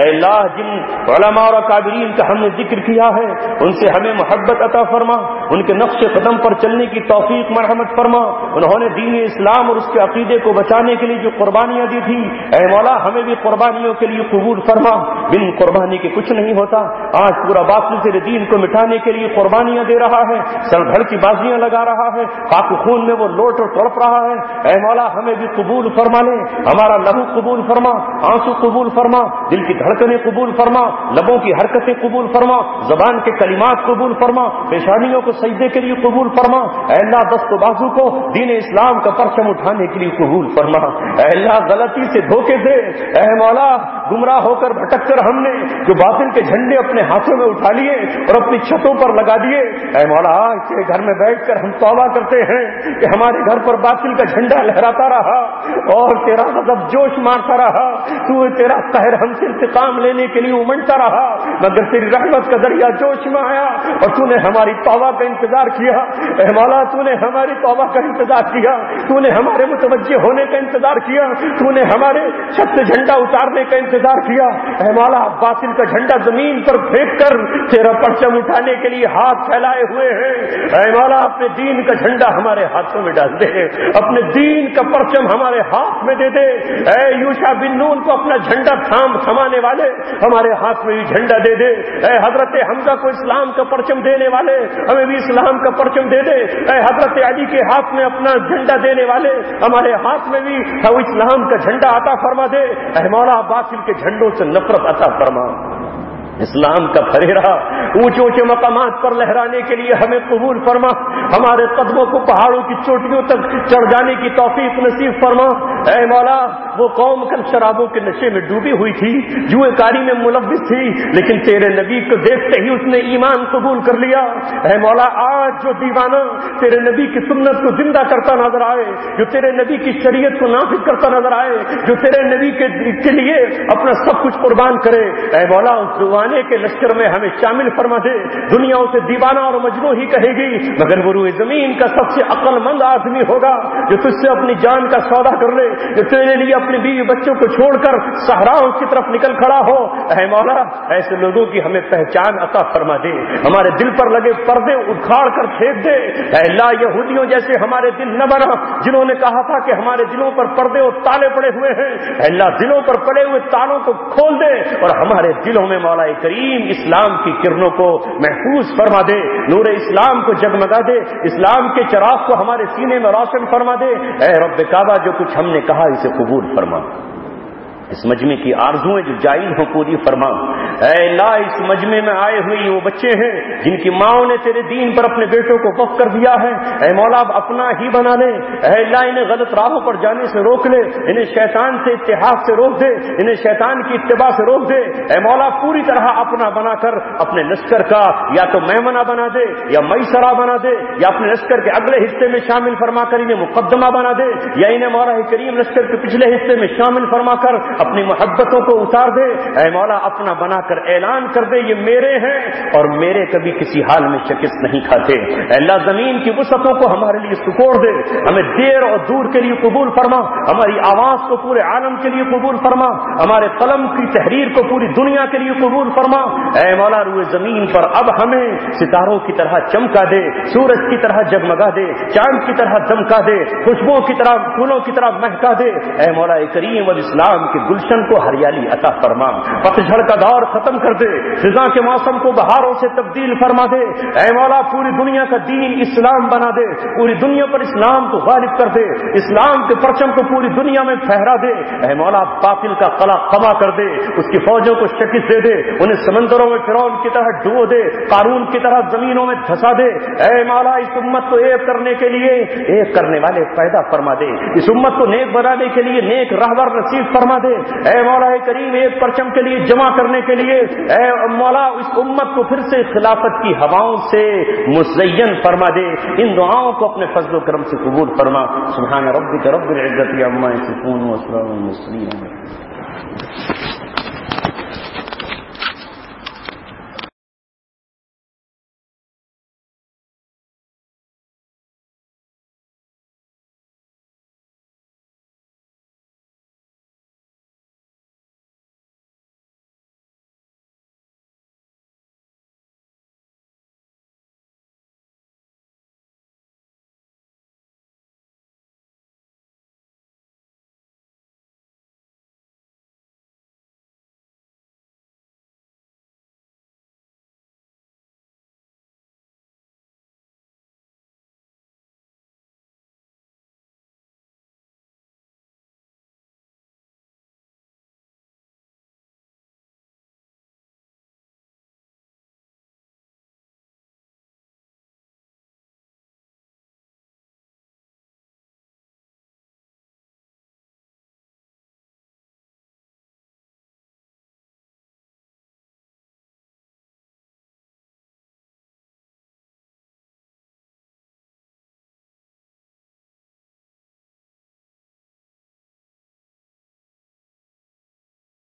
अल्लाह, जिन और काबरीन का हमने ज़िक्र किया है, उनसे हमें मोहब्बत अता फरमा। उनके नक्श कदम पर चलने की तोफीक मरहमत फरमा। उन्होंने दीन इस्लाम और उसके अकीदे को बचाने के लिए जो कुर्बानियाँ दी थी अः मौला, हमें भी कुर्बानियों के लिए कबूल फरमा। बिन कुर्बानी के कुछ नहीं होता। आज पूरा बापू से दीन को मिटाने के लिए कुर्बानियाँ दे रहा है, सर घर की बाजियाँ लगा रहा है, पाक खून में वो लोट और तड़प रहा है। अः मौला, हमें भी कबूल फरमा ले। हमारा लहू कबूल फरमा, आँसू कबूल फरमा, दिल की धड़कने कबूल फरमा, लबों की हरकतें कबूल फरमा, जबान के कलिमात कबूल फरमा, पेशानियों को सजदे के लिए कबूल फरमा। अल्लाह दस्त बाजू को, दीन इस्लाम का परचम उठाने के लिए कबूल फरमा। अल्लाह गलती से धोखे दे। अह गुमराह होकर भटक कर हमने जो बातिल के झंडे अपने हाथों में उठा लिए और अपनी छतों पर लगा दिए। अह मौला के घर में बैठकर हम तौबा करते हैं कि हमारे घर पर बातिल का झंडा लहराता रहा और तेरा मदब जोश मारता रहा। तू तेरा कहर हमसे इंतकाम लेने के लिए उमड़ता रहा। मगर तेरी रहमत का दरिया जोश में आया और तूने हमारी तौबा का इंतज़ार किया। ए, मौला, तूने हमारी तौबा का इंतज़ार किया। तूने हमारे मुतवजे होने का इंतज़ार किया। तूने हमारे छत झंडा उतारने का इंतज़ार किया। ए, मौला का झंडा ज़मीन पर फेंक कर तेरा परचम उठाने के लिए हाथ फैलाए हुए हैं। ए अपने दीन का झंडा हमारे हाथों में डाल दे। अपने दीन का परचम हमारे हाथ में दे दे। यूशा बिन नून को अपना झंडा थाम, थमाने वाले, हमारे हाथ में भी झंडा दे दे। हज़रत हमजा को इस्लाम का परचम देने वाले, हमें भी इस्लाम का परचम दे दे हज़रत अली के हाथ में अपना झंडा देने वाले, हमारे हाथ में भी वो इस्लाम का झंडा अता फरमा दे। मौला बातिल के झंडों से नफरत अता फरमा। इस्लाम का फरेरा ऊँचे ऊँचे मकामात पर लहराने के लिए हमें कबूल फरमा। हमारे कदमों को पहाड़ों की चोटियों तक चढ़ जाने की तौफीक नसीब फरमा। ए मौला वो कौम कल शराबों के नशे में डूबी हुई थी जुएकारी में मुलविस थी लेकिन तेरे नबी को देखते ही उसने ईमान कबूल कर लिया। ए मौला आज जो दीवाना तेरे नबी की सुन्नत को ज़िंदा करता नज़र आए जो तेरे नबी की शरीयत को नाफिक करता नज़र आए जो तेरे नबी के, के लिए अपना सब कुछ कुर्बान करे ए मौला उस दुआने के लश्कर में हमें शामिल फरमा दे दुनिया उसे दीवाना और मजनू ही कहेगी, मगर वो रूए ज़मीन का सबसे अक्लमंद आदमी होगा, जो तुझसे अपनी जान का सौदा कर ले, जो तेरे लिए अपने बीवी बच्चों को छोड़कर सहराओं की तरफ़ निकल खड़ा हो। अः मौला, ऐसे लोगों की हमें पहचान अता फरमा दे, हमारे दिल पर लगे पर्दे उखाड़ कर फेंक दे। अल्लाह यहूदियों जैसे हमारे दिल न बना, जिन्होंने कहा था कि हमारे दिलों पर पर्दे और ताले पड़े हुए हैं। अल्लाह दिलों पर पड़े हुए तालों को खोल दे, और हमारे दिलों में मौला करीम इस्लाम की किरणों को महफूज फरमा दे, नूर इस्लाम को जगमगा दे, इस्लाम के चराग को हमारे सीने में रोशन फरमा दे। ए रब काबा, जो कुछ हमने कहा, इसे कबूल फरमा। इस मजमे की आरजुएँ जो जायज़ हो पूरी फरमा ला इस मजमे में आए हुए वो बच्चे हैं, जिनकी माओ ने तेरे दीन पर अपने बेटों को वफ कर दिया है। ऐ मौला अपना ही बना ले। ला इन्हें गलत राहों पर जाने से रोक ले। इन्हें शैतान से इतिहास से रोक दे। इन्हें शैतान की इतबा से रोक दे। ऐ मौला, पूरी तरह अपना बनाकर अपने लश्कर का या तो मैमना बना दे, या मईसरा बना दे, या अपने लश्कर के अगले हिस्से में शामिल फरमाकर इन्हें मुकदमा बना दे, या इन्हें मौला करीम लश्कर के पिछले हिस्से में शामिल फरमाकर अपनी मोहब्बतों को उतार दे। ऐ मौला, अपना बनाकर ऐलान कर दे, ये मेरे हैं और मेरे कभी किसी हाल में शिकस्त नहीं खाते। अल्लाह, ज़मीन की वसतों को हमारे लिए सुकोड़ दे। हमें देर और दूर के लिए कबूल फरमा। हमारी आवाज़ को पूरे आलम के लिए कबूल फरमा। हमारे कलम की तहरीर को पूरी दुनिया के लिए कबूल फरमा। ऐ मौला, रुए ज़मीन पर अब हमें सितारों की तरह चमका दे, सूरज की तरह जगमगा दे, चाँद की तरह दमका दे खुशबुओं की तरह, फूलों की तरह महका दे। ऐ मौला करीम और इस्लाम के गुलशन को हरियाली अता फरमा पतझड़ का दौर खत्म कर दे। फिजा के मौसम को बहारों से तब्दील फरमा दे। ऐ मौला, पूरी दुनिया का दीन इस्लाम बना दे। पूरी दुनिया पर इस्लाम को गालिब कर दे। इस्लाम के परचम को पूरी दुनिया में फहरा दे। ऐ मौला, बातिल का कला खमा कर दे। उसकी फौजों को शिकस्त दे दे। उन्हें समंदरों में फिरौन की तरह डुबो दे। कानून की तरह जमीनों में धसा दे। ऐ मौला, इस उम्मत को एक करने के लिए, एक करने वाले पैदा फरमा दे। इस उम्मत को नेक बनाने के लिए नेक राहबर नसीब फरमा दे। ए मौला करीम, एक परचम के लिए, जमा करने के लिए, ए मौला, इस उम्मत को फिर से खिलाफत की हवाओं से मुजयन फरमा दे। इन दुआओं को अपने फजल करम से कबूल फरमा। सुबह रब्बिल इज्जति अम्मा सुकून वसलम